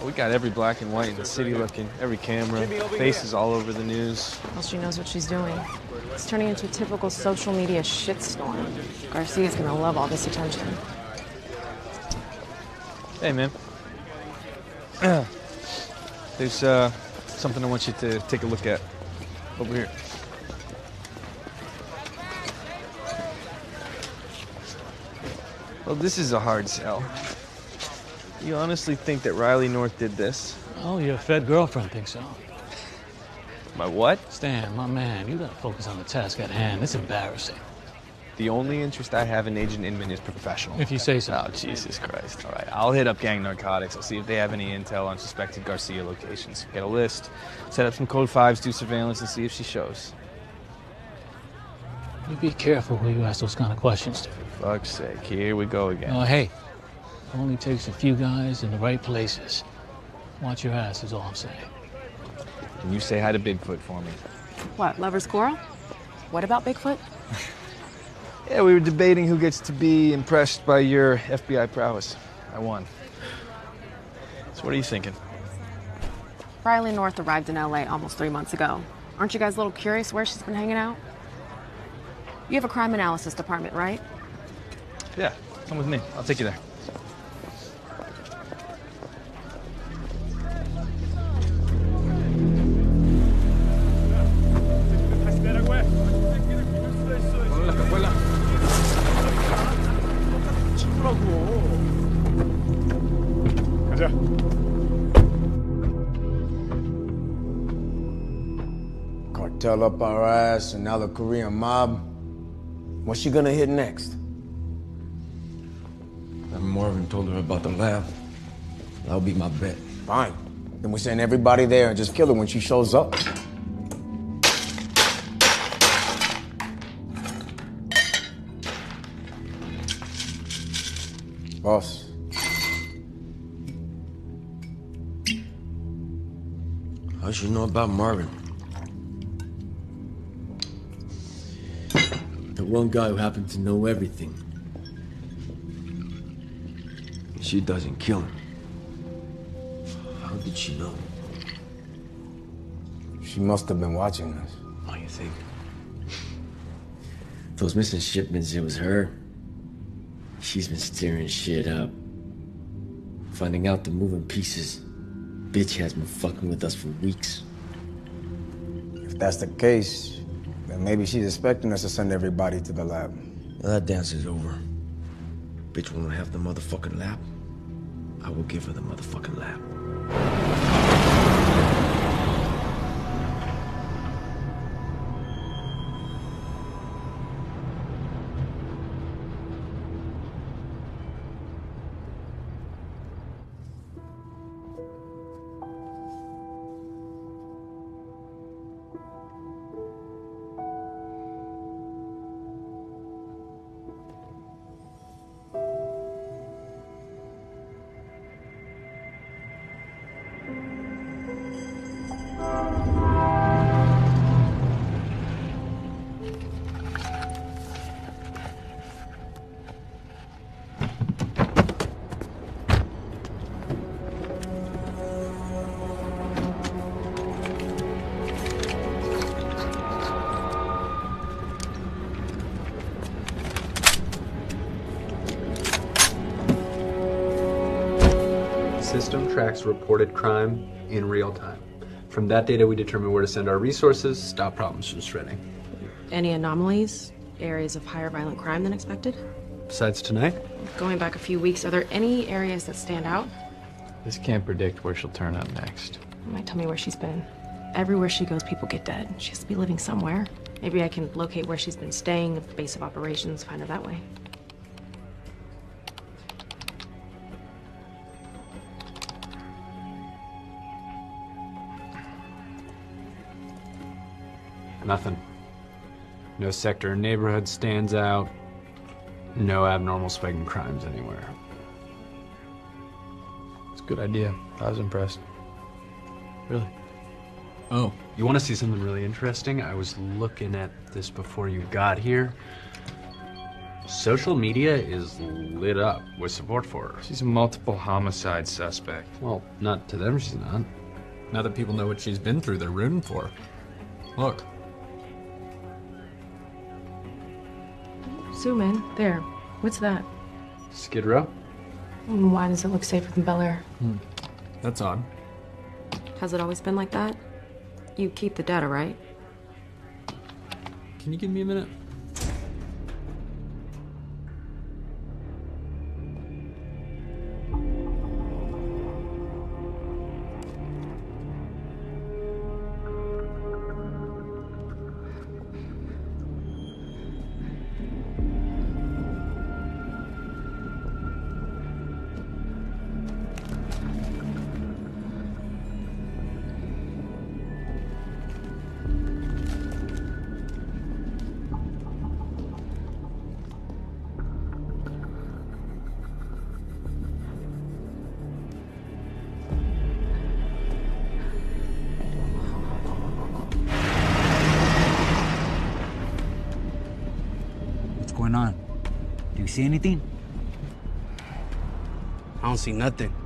[SPEAKER 22] We got every black and white in the city looking, every camera, faces all over the news.
[SPEAKER 24] Well, she knows what she's doing. It's turning into a typical social media shitstorm. Garcia's gonna love all this attention.
[SPEAKER 22] Hey, man. There's uh, something I want you to take a look at over here. Well, this is a hard sell. You honestly think that Riley North did this?
[SPEAKER 15] Oh, your Fed girlfriend thinks so.
[SPEAKER 22] My what?
[SPEAKER 15] Stan, my man, you gotta focus on the task at hand. It's embarrassing.
[SPEAKER 22] The only interest I have in Agent Inman is professional.
[SPEAKER 15] If you say so.
[SPEAKER 22] Oh, Jesus Christ. All right, I'll hit up Gang Narcotics. I'll see if they have any intel on suspected Garcia locations. Get a list, set up some code fives, do surveillance, and see if she shows.
[SPEAKER 15] You be careful who you ask those kind of questions to.
[SPEAKER 22] Fuck's sake, here we go again.
[SPEAKER 15] Oh, hey, only takes a few guys in the right places. Watch your ass is all I'm saying.
[SPEAKER 22] Can you say hi to Bigfoot for me?
[SPEAKER 24] What, lover's quarrel? What about Bigfoot?
[SPEAKER 22] Yeah, we were debating who gets to be impressed by your FBI prowess. I won. So what are you thinking?
[SPEAKER 24] Riley North arrived in LA almost three months ago. Aren't you guys a little curious where she's been hanging out? You have a crime analysis department, right?
[SPEAKER 22] Yeah, come with me. I'll take you there.
[SPEAKER 12] Cartel up our ass, and now the Korean mob. What's she gonna hit next?
[SPEAKER 13] And Marvin told her about the lab. That'll be my bet.
[SPEAKER 12] Fine. Then we send everybody there and just kill her when she shows up. Boss.
[SPEAKER 13] How she know about Marvin?
[SPEAKER 9] One guy who happened to know everything.
[SPEAKER 13] She doesn't kill him. How did she know?
[SPEAKER 12] She must have been watching us.
[SPEAKER 9] What do you think? Those missing shipments, it was her. She's been stirring shit up. Finding out the moving pieces. Bitch has been fucking with us for weeks.
[SPEAKER 12] If that's the case, then maybe she's expecting us to send everybody to the lab.
[SPEAKER 13] Now that dance is over. Bitch wanna have the motherfucking lab? I will give her the motherfucking lab.
[SPEAKER 29] System tracks reported crime in real time. From that data, we determine where to send our resources, stop problems from spreading.
[SPEAKER 24] Any anomalies? Areas of higher violent crime than expected?
[SPEAKER 29] Besides tonight,
[SPEAKER 24] Going back a few weeks, are there any areas that stand out?
[SPEAKER 29] this can't predict where she'll turn up next.
[SPEAKER 24] You might tell me where she's been. Everywhere she goes, people get dead. She has to be living somewhere. Maybe I can locate where she's been staying the base of operations, find her that way.
[SPEAKER 29] Nothing. No sector or neighborhood stands out. No abnormal spike in crimes anywhere.
[SPEAKER 22] It's a good idea. I was impressed. Really?
[SPEAKER 29] Oh, you want to see something really interesting? I was looking at this before you got here. Social media is lit up with support for her.
[SPEAKER 22] She's a multiple homicide suspect.
[SPEAKER 29] Well, not to them, she's not. Now that people know what she's been through, they're rooting for her. Look.
[SPEAKER 24] Zoom in. There. What's that?
[SPEAKER 29] Skid Row?
[SPEAKER 24] Mm, Why does it look safer than Bel Air?
[SPEAKER 29] Hmm. That's odd.
[SPEAKER 24] Has it always been like that? You keep the data, right?
[SPEAKER 29] Can you give me a minute?
[SPEAKER 35] See anything?
[SPEAKER 34] I don't see nothing.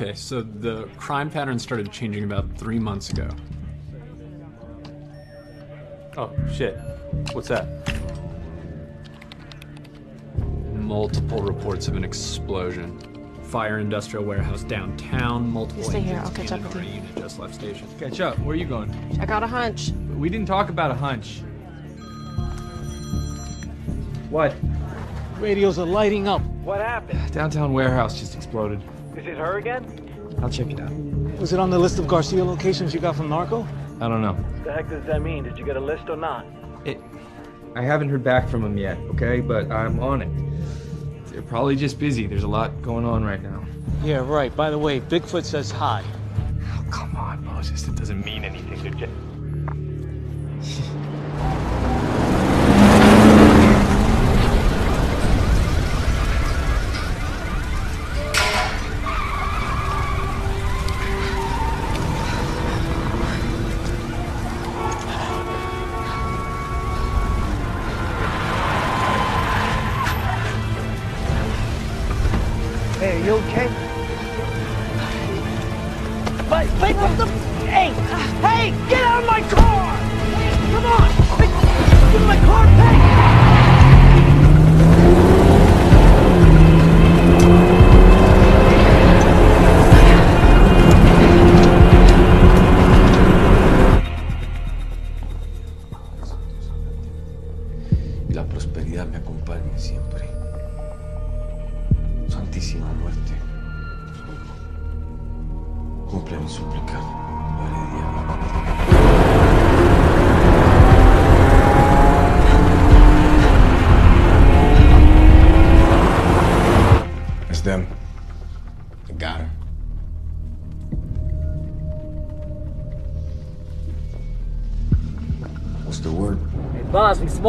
[SPEAKER 29] Okay, so the crime pattern started changing about three months ago.
[SPEAKER 22] Oh, shit. What's that?
[SPEAKER 29] Multiple reports of an explosion. Fire industrial warehouse downtown, multiple
[SPEAKER 24] You stay here, I'll catch up with you.
[SPEAKER 29] unit just left station.
[SPEAKER 22] Catch up. Where are you going?
[SPEAKER 24] Check out a hunch.
[SPEAKER 22] We didn't talk about a hunch. What?
[SPEAKER 15] Radios are lighting up.
[SPEAKER 36] What happened?
[SPEAKER 22] Downtown warehouse just exploded.
[SPEAKER 36] Is it her again?
[SPEAKER 22] I'll check it out.
[SPEAKER 15] Was it on the list of Garcia locations you got from Narco?
[SPEAKER 22] I don't know.
[SPEAKER 36] What the heck does that mean? Did you get a list or not?
[SPEAKER 22] It. I haven't heard back from him yet, okay? But I'm on it. They're probably just busy. There's a lot going on right now.
[SPEAKER 15] Yeah, right. By the way, Bigfoot says hi.
[SPEAKER 22] Oh, come on, Moses. It doesn't mean anything to J-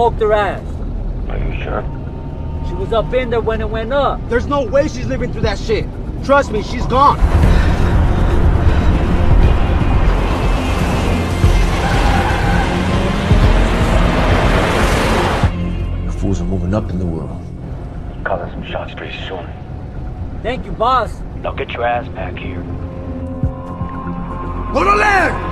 [SPEAKER 35] smoked her ass.
[SPEAKER 13] Are you sure?
[SPEAKER 35] She was up in there when it went up.
[SPEAKER 34] There's no way she's living through that shit. Trust me, she's gone.
[SPEAKER 13] The fools are moving up in the world.
[SPEAKER 34] Calling some shots pretty soon. Thank you, boss. Now get your ass back here.
[SPEAKER 36] Hold on
[SPEAKER 24] there!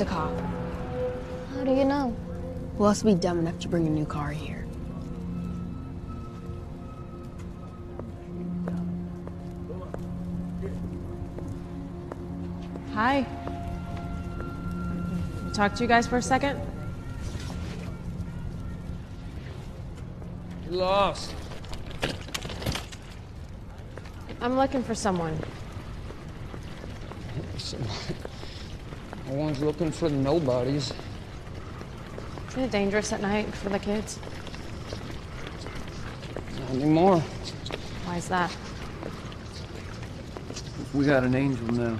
[SPEAKER 24] A cop.
[SPEAKER 37] How do you know?
[SPEAKER 24] Who else would be dumb enough to bring a new car here? Hi. Talk to you guys for a second?
[SPEAKER 34] You lost.
[SPEAKER 24] I'm looking for someone.
[SPEAKER 34] No one's looking for the nobodies.
[SPEAKER 24] Isn't it dangerous at night for the kids?
[SPEAKER 34] Not anymore.
[SPEAKER 24] Why is that?
[SPEAKER 34] We got an angel now.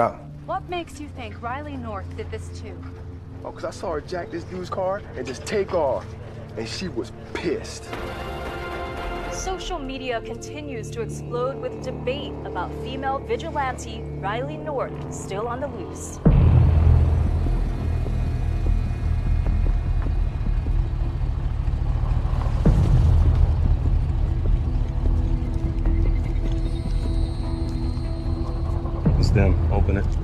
[SPEAKER 12] Out.
[SPEAKER 38] What makes you think Riley North did this too?
[SPEAKER 39] Oh, because I saw her jack this dude's car and just take off. And she was pissed.
[SPEAKER 38] Social media continues to explode with debate about female vigilante Riley North still on the loose.
[SPEAKER 40] Them. Open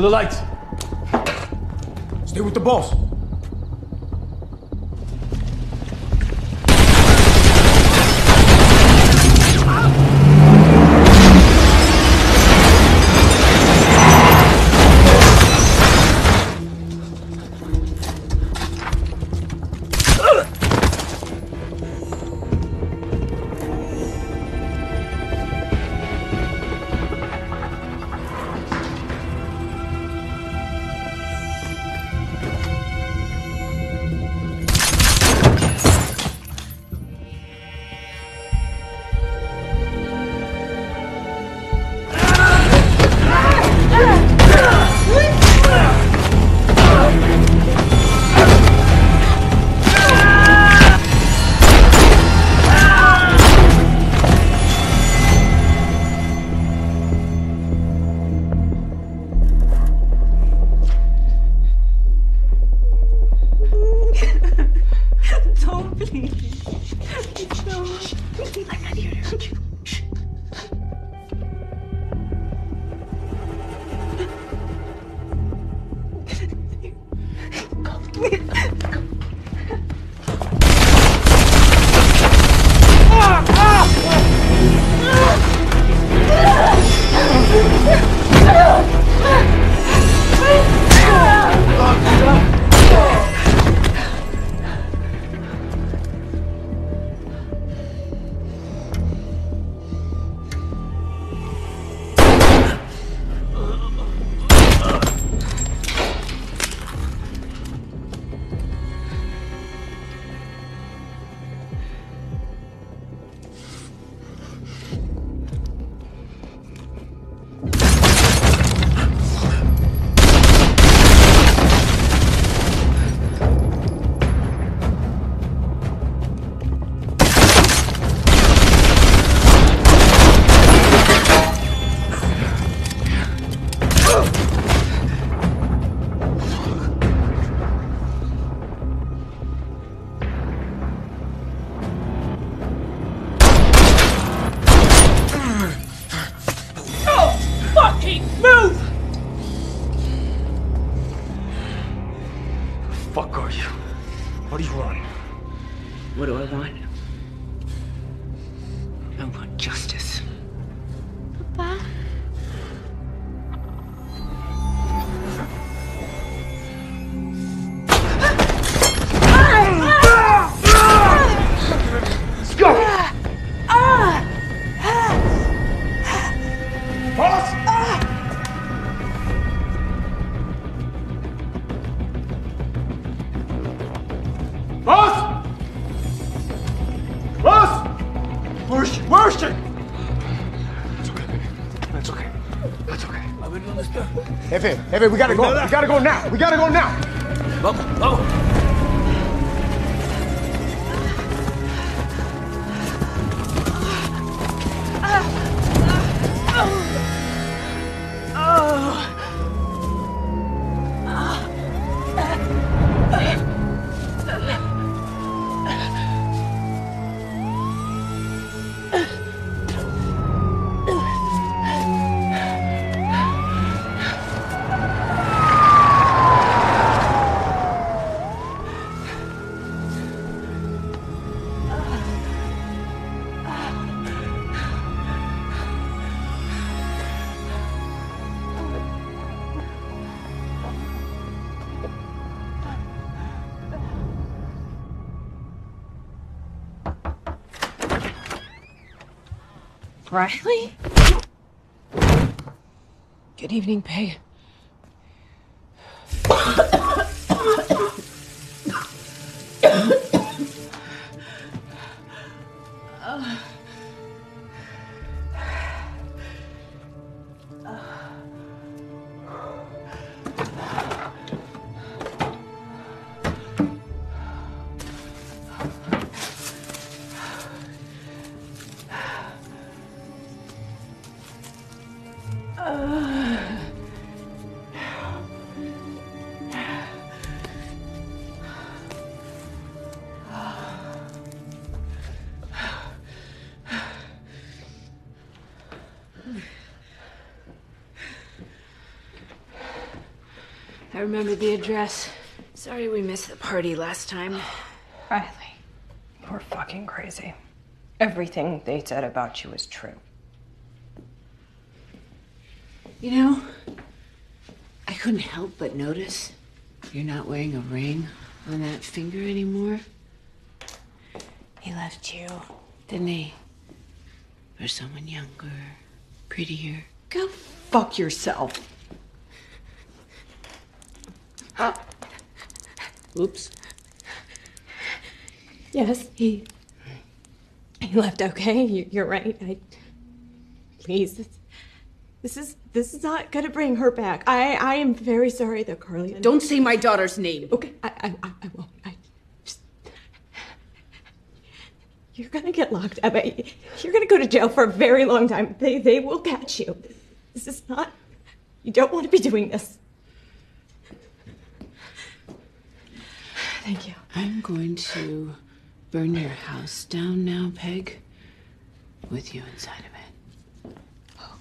[SPEAKER 13] Kill the lights. Stay with the boss.
[SPEAKER 12] Jefe, jefe, we gotta go. We gotta go now. We gotta go now.
[SPEAKER 24] Riley? Good evening, Peg.
[SPEAKER 1] I remember the address. Sorry we missed the party last time.
[SPEAKER 41] Riley, you're fucking crazy. Everything they said about you is true.
[SPEAKER 1] You know, I couldn't help but notice you're not wearing a ring on that finger anymore. He left you, didn't he? For someone younger, prettier.
[SPEAKER 41] Go fuck yourself.
[SPEAKER 1] Oops.
[SPEAKER 41] Yes, he. He left okay. You, you're right. I. Please, this, this is this is not gonna bring her back. I I am very sorry that Carly.
[SPEAKER 1] Don't say my daughter's name.
[SPEAKER 41] Okay, I I I, I won't. I just. You're gonna get locked up. You're gonna go to jail for a very long time. They they will catch you. This is not. You don't want to be doing this. Thank you.
[SPEAKER 1] I'm going to burn your house down now, Peg. With you inside of it.
[SPEAKER 41] Oh,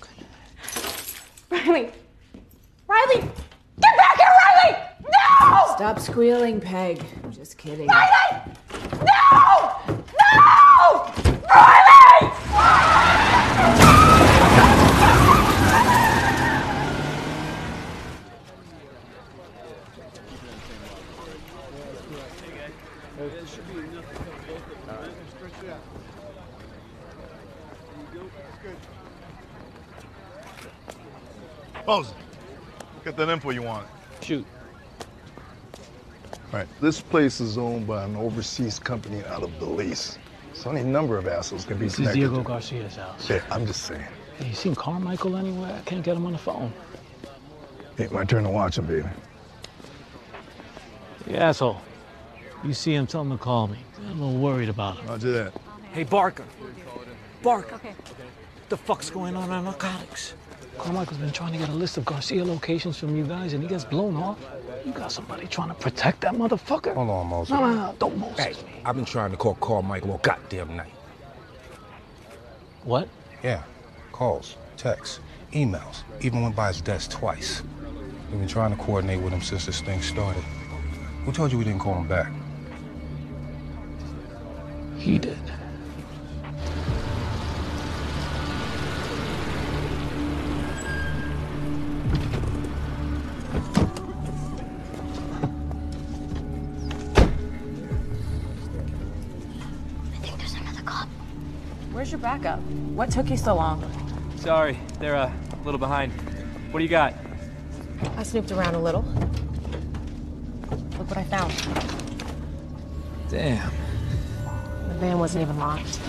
[SPEAKER 41] Riley! Riley! Get back here, Riley! No!
[SPEAKER 1] Stop squealing, Peg. I'm just kidding.
[SPEAKER 41] Riley! No! No! Riley!
[SPEAKER 20] Moises, get that info you want.
[SPEAKER 42] Shoot.
[SPEAKER 20] All right, this place is owned by an overseas company out of Belize. So any number of assholes can be
[SPEAKER 15] This is. Diego
[SPEAKER 20] to-
[SPEAKER 15] Garcia's house.
[SPEAKER 20] Yeah, I'm just saying.
[SPEAKER 15] Hey, you seen Carmichael anywhere? I can't get him on the phone.
[SPEAKER 20] Hey, my turn to watch him, baby.
[SPEAKER 15] You asshole. You see him, tell him to call me. I'm a little worried about him.
[SPEAKER 20] Roger that.
[SPEAKER 43] Hey, Barker. Barker. What the fuck's going on on narcotics?
[SPEAKER 15] Carmichael's been trying to get a list of Garcia locations from you guys, and he gets blown off. You got somebody trying to protect that motherfucker?
[SPEAKER 44] Hold on, Moises.
[SPEAKER 15] No, no, no, don't Moises.
[SPEAKER 44] Hey, I've been trying to call Carmichael all goddamn night.
[SPEAKER 15] What?
[SPEAKER 44] Yeah. Calls, texts, emails. Even went by his desk twice. We've been trying to coordinate with him since this thing started. Who told you we didn't call him back?
[SPEAKER 15] He did.
[SPEAKER 24] Where's your backup? What took you so long?
[SPEAKER 22] Sorry, they're uh, a little behind. What do you got?
[SPEAKER 24] I snooped around a little. Look what I found.
[SPEAKER 22] Damn.
[SPEAKER 24] The van wasn't even locked.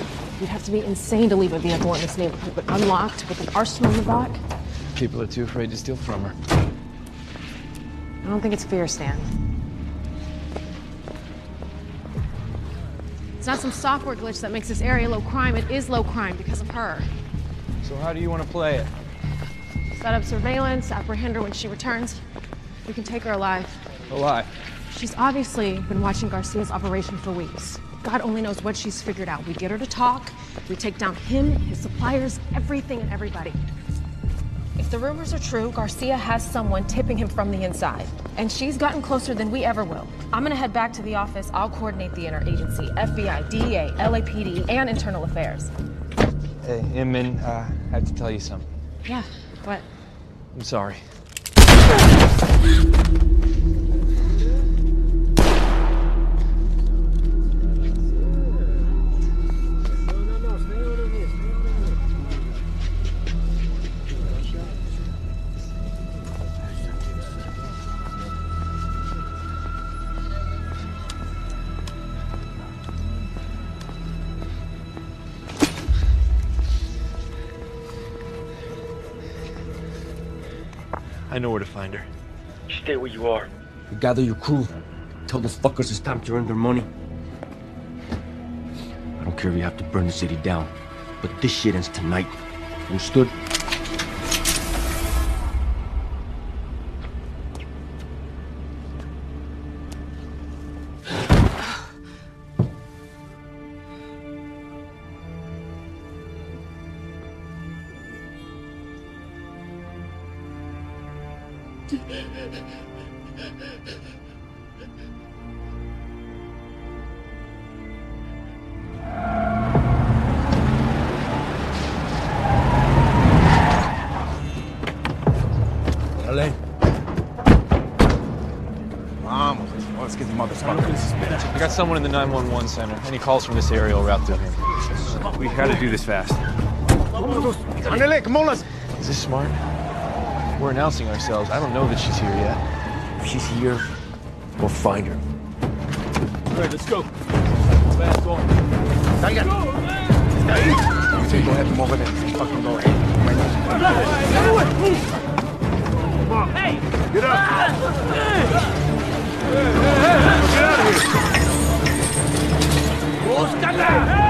[SPEAKER 24] You'd have to be insane to leave a vehicle in this neighborhood, but unlocked with an arsenal in the back.
[SPEAKER 22] People are too afraid to steal from her.
[SPEAKER 24] I don't think it's fear, Stan. It's not some software glitch that makes this area low crime. It is low crime because of her.
[SPEAKER 22] So how do you want to play it?
[SPEAKER 24] Set up surveillance, apprehend her when she returns. We can take her alive.
[SPEAKER 22] Alive.
[SPEAKER 24] She's obviously been watching Garcia's operation for weeks. God only knows what she's figured out. We get her to talk, we take down him, his suppliers, everything and everybody. If the rumors are true, Garcia has someone tipping him from the inside. And she's gotten closer than we ever will. I'm gonna head back to the office. I'll coordinate the interagency FBI, DEA, LAPD, and internal affairs.
[SPEAKER 22] Hey, Inman, uh, I have to tell you something.
[SPEAKER 24] Yeah, what?
[SPEAKER 22] I'm sorry. Know where to find her.
[SPEAKER 13] Stay where you are. Gather your crew. Tell those fuckers it's time to earn their money. I don't care if you have to burn the city down, but this shit ends tonight. Understood?
[SPEAKER 22] 911 center. Any calls from this area will route to him. We gotta do this fast.
[SPEAKER 12] Ándale, come on, let's.
[SPEAKER 22] Is this smart? We're announcing ourselves. I don't know that she's here yet.
[SPEAKER 13] If she's here, we'll find her.
[SPEAKER 22] All right, let's go. Fast going.
[SPEAKER 12] Salgan. Está ahí. Sí, go ahead, move it in. Fucking go ahead.
[SPEAKER 45] Hey!
[SPEAKER 12] Get up! Hey! Hey! Hey!
[SPEAKER 45] Get out of here! ¡Búscala!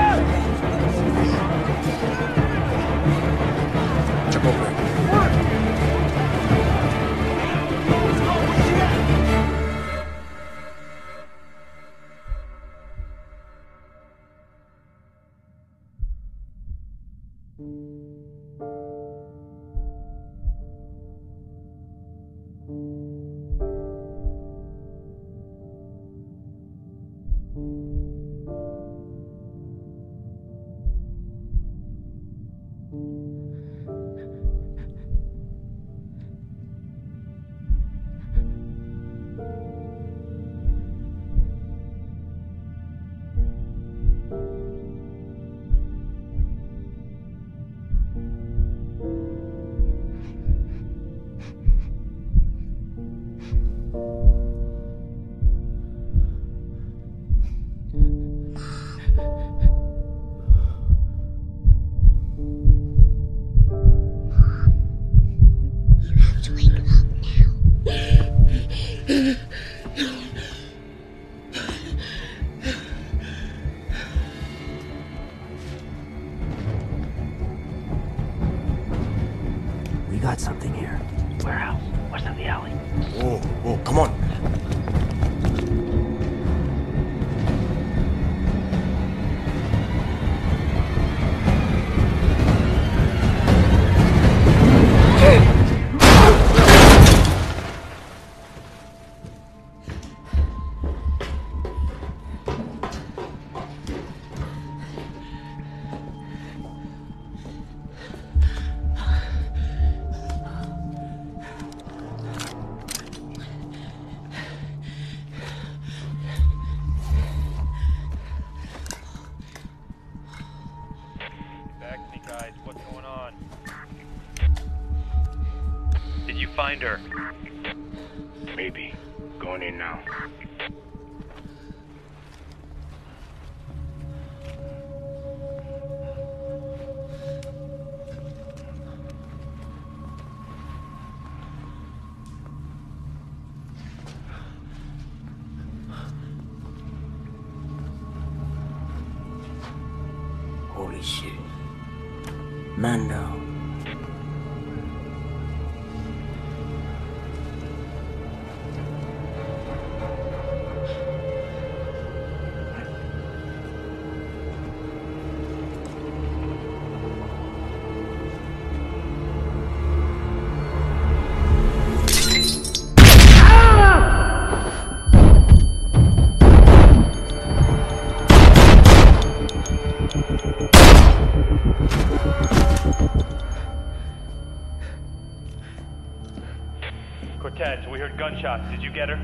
[SPEAKER 31] Gunshots. Did you get her?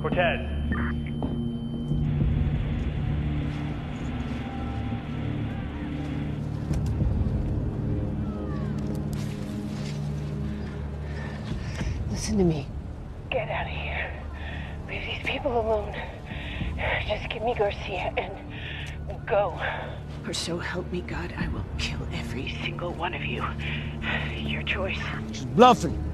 [SPEAKER 31] Cortez.
[SPEAKER 46] Listen to me.
[SPEAKER 1] Get out of here. Leave these people alone. Just give me Garcia and go.
[SPEAKER 47] Or so help me God, I will kill every single one of you. Your choice.
[SPEAKER 13] She's bluffing.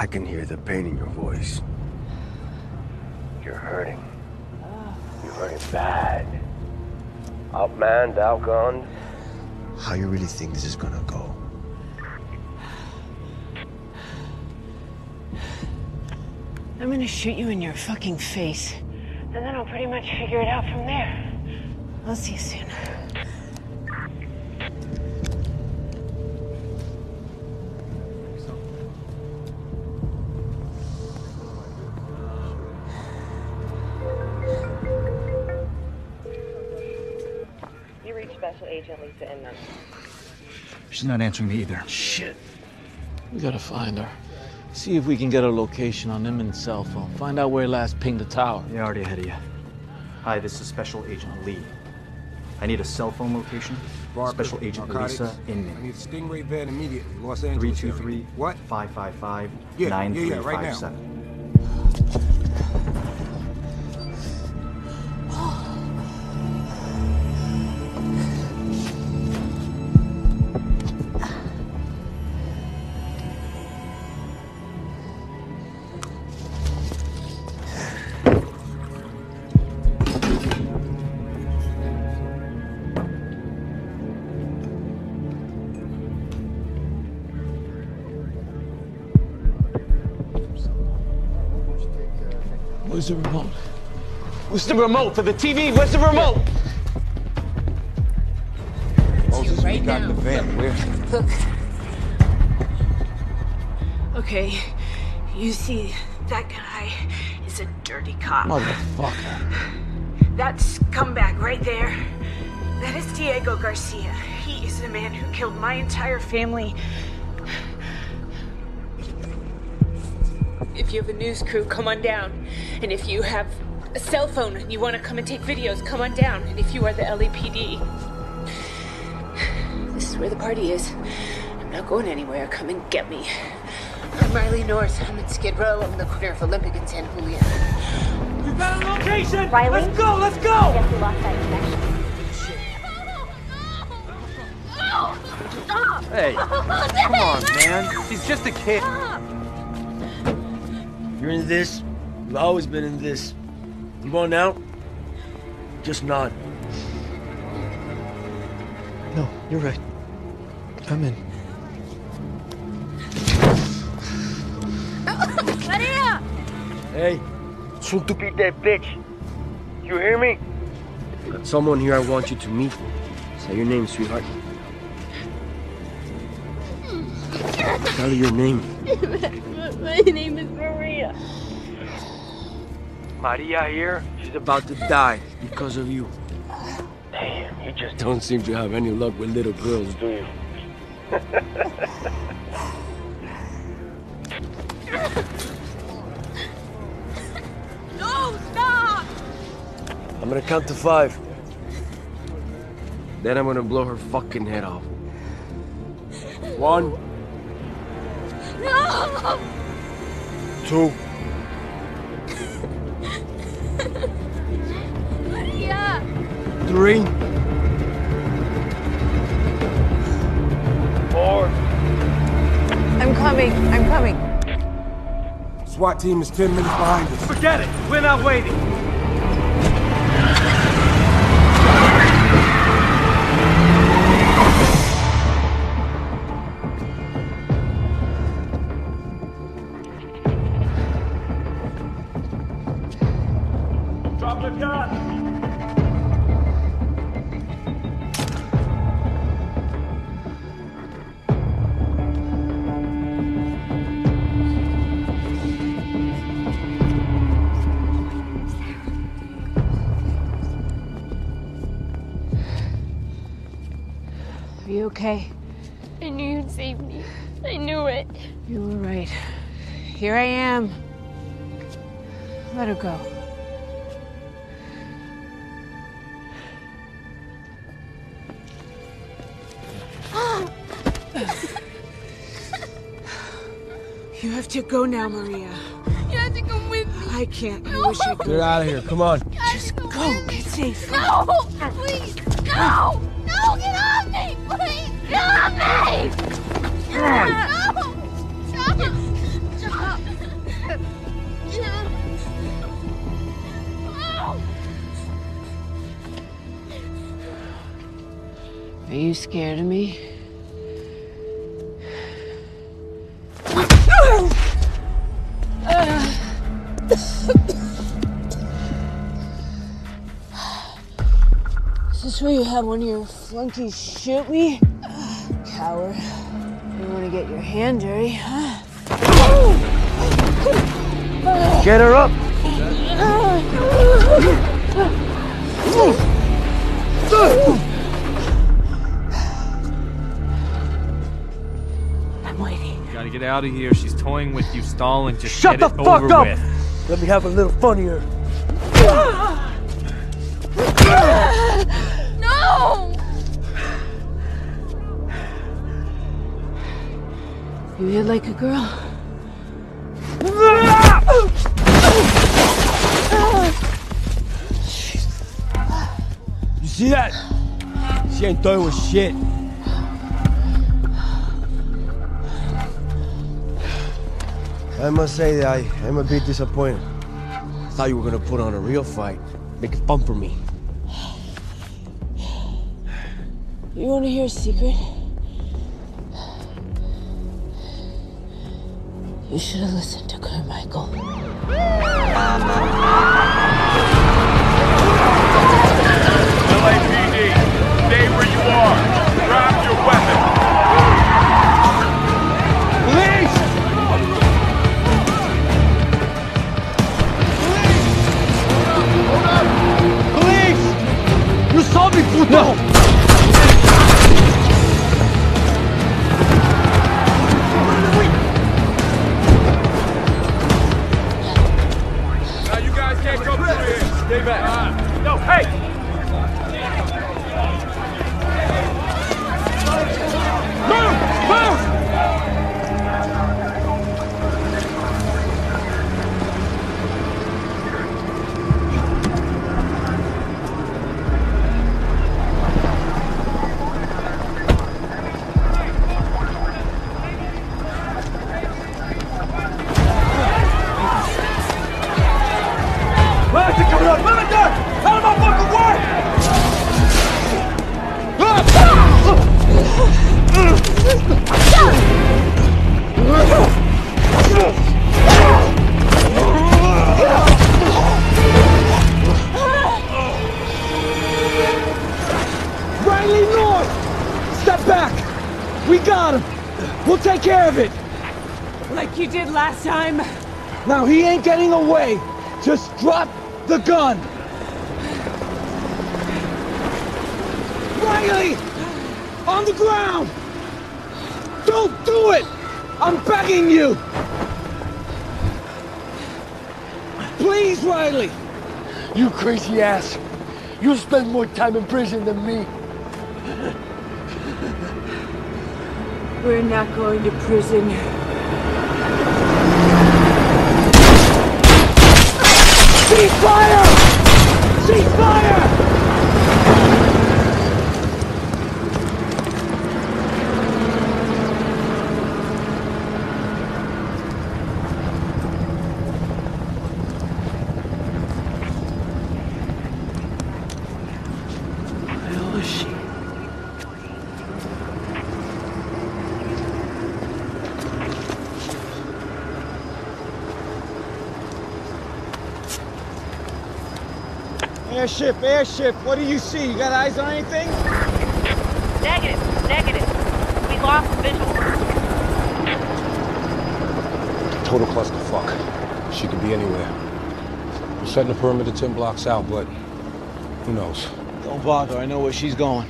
[SPEAKER 13] I can hear the pain in your voice. You're hurting. You're hurting bad. Outmanned, outgunned. How you really think this is gonna go?
[SPEAKER 1] I'm gonna shoot you in your fucking face. And then I'll pretty much figure it out from there. I'll see you soon.
[SPEAKER 15] She's not answering me either. Shit. We gotta find her. See if we can get a location on Inman's cell phone. Find out where he last pinged the tower.
[SPEAKER 23] Yeah, already ahead of you. Hi, this is Special Agent Lee. I need a cell phone location. Special Agent
[SPEAKER 12] narcotics.
[SPEAKER 23] Lisa
[SPEAKER 12] I need a Stingray van immediately. Los Angeles. area.
[SPEAKER 23] 323
[SPEAKER 12] What?
[SPEAKER 23] 555
[SPEAKER 12] Yeah, yeah, yeah, right now.
[SPEAKER 15] The remote
[SPEAKER 34] for the TV? Where's the remote?
[SPEAKER 13] Moises, we got the van. Where?
[SPEAKER 1] Look. Okay, you see, that guy is a dirty cop.
[SPEAKER 15] Motherfucker.
[SPEAKER 1] That scumbag right there, that is Diego Garcia. He is the man who killed my entire family. If you have a news crew, come on down. And if you have a cell phone and you want to come and take videos, come on down. And if you are the LAPD, this is where the party is. I'm not going anywhere. Come and get me. I'm Riley North. I'm in Skid Row. I'm the corner of Olympic and San Julian.
[SPEAKER 48] You got a location!
[SPEAKER 1] Riley?
[SPEAKER 48] Let's go, let's go!
[SPEAKER 1] I guess we lost that connection.
[SPEAKER 13] Hey, come on, man. He's just a kid. You're in this. You've always been in this. You going out? Just nod.
[SPEAKER 22] No, you're right. I'm in.
[SPEAKER 48] Maria!
[SPEAKER 13] Hey, soon to beat that bitch. You hear me? Got someone here I want you to meet. Say your name, sweetheart. Tell her your name.
[SPEAKER 1] My name is Maria.
[SPEAKER 13] Maria here, she's about to die because of you. Damn, you just don't seem to have any luck with little girls, do you?
[SPEAKER 48] No, stop!
[SPEAKER 13] I'm gonna count to five. Then I'm gonna blow her fucking head off. One,
[SPEAKER 48] No!
[SPEAKER 13] two,
[SPEAKER 48] Maria!
[SPEAKER 13] three, four.
[SPEAKER 46] I'm coming. I'm coming.
[SPEAKER 49] SWAT team is 10 minutes behind us.
[SPEAKER 50] Forget it. We're not waiting.
[SPEAKER 1] Go now, Maria.
[SPEAKER 48] You have to come with me.
[SPEAKER 1] I can't. I wish I could.
[SPEAKER 15] Get out of here. Come on.
[SPEAKER 1] Just go. Get safe.
[SPEAKER 48] No! Please! No! No! Get off me! Please! Get off me! No! Stop!
[SPEAKER 1] Are you scared of me? Is this where you had one of your flunkies shoot me? Coward. You want to get your hand dirty, huh?
[SPEAKER 15] Get her up.
[SPEAKER 1] I'm waiting.
[SPEAKER 22] You gotta get out of here. She's toying with you, Stalin. Just
[SPEAKER 15] Shut
[SPEAKER 22] get
[SPEAKER 15] the
[SPEAKER 22] it
[SPEAKER 15] fuck
[SPEAKER 22] over
[SPEAKER 15] up!
[SPEAKER 22] with.
[SPEAKER 15] Let me have a little fun here.
[SPEAKER 1] You hit like a girl.
[SPEAKER 15] You see that? She ain't throwing with shit. I must say that I am a bit disappointed. I thought you were gonna put on a real fight, make it fun for me.
[SPEAKER 1] You want to hear a secret? You should have listened to Carmichael.
[SPEAKER 45] LAPD, stay where you are. Drop your weapon.
[SPEAKER 15] Police! Police! Police! You saw me, puto! We'll take care of it!
[SPEAKER 1] Like you did last time.
[SPEAKER 15] Now he ain't getting away! Just drop the gun! Riley! On the ground! Don't do it! I'm begging you! Please, Riley!
[SPEAKER 13] You crazy ass! You spend more time in prison than me.
[SPEAKER 1] We're not going to prison.
[SPEAKER 15] Cease fire! Cease fire!
[SPEAKER 51] Airship, airship. What do you see? You got eyes on anything?
[SPEAKER 52] Negative, negative. We lost visual.
[SPEAKER 13] Total clusterfuck. She could be anywhere. We're setting the perimeter 10 blocks out, but who knows?
[SPEAKER 15] Don't bother. I know where she's going.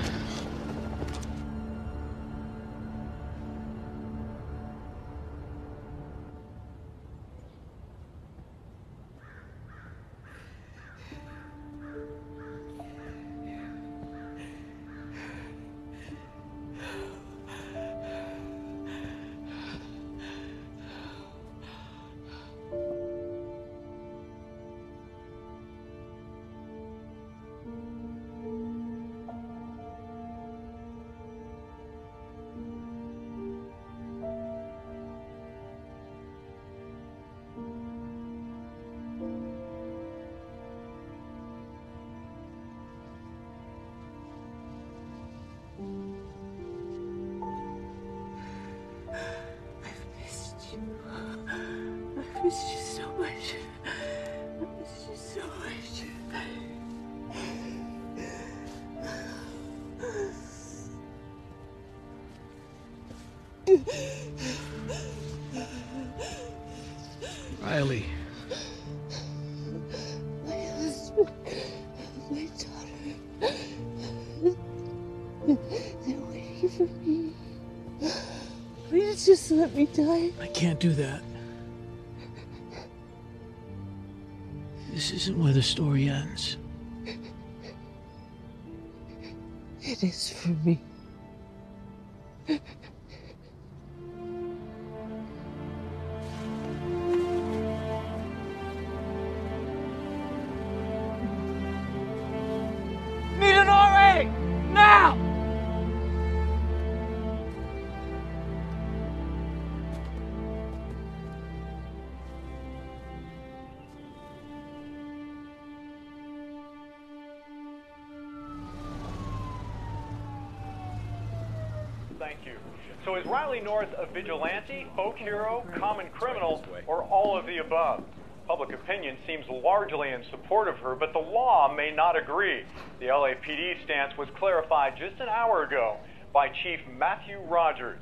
[SPEAKER 15] Can't do that. This isn't where the story ends.
[SPEAKER 48] It is for me.
[SPEAKER 31] North a vigilante, folk hero, common criminal, or all of the above? Public opinion seems largely in support of her, but the law may not agree. The LAPD stance was clarified just an hour ago by Chief Matthew Rogers.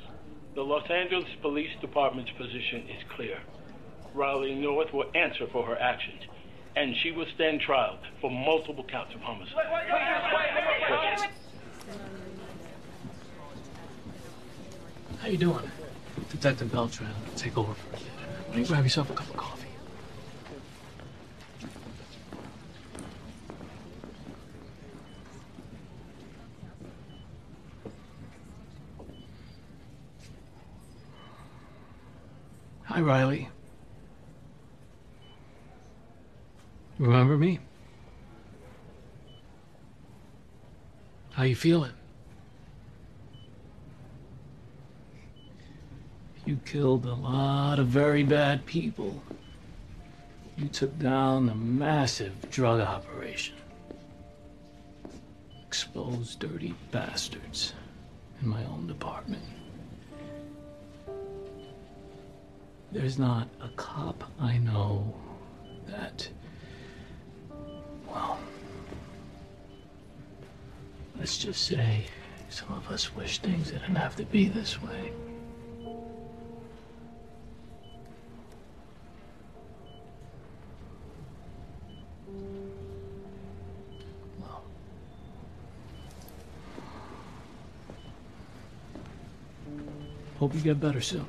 [SPEAKER 53] The Los Angeles Police Department's position is clear. Riley North will answer for her actions, and she will stand trial for multiple counts of homicide.
[SPEAKER 15] How you doing? Detective Beltran. Take over for a minute. Why don't you grab yourself a cup of coffee? Hi, Riley. Remember me? How you feeling? You killed a lot of very bad people. You took down a massive drug operation. Exposed dirty bastards in my own department. There's not a cop I know that, well, let's just say some of us wish things didn't have to be this way. You get better soon.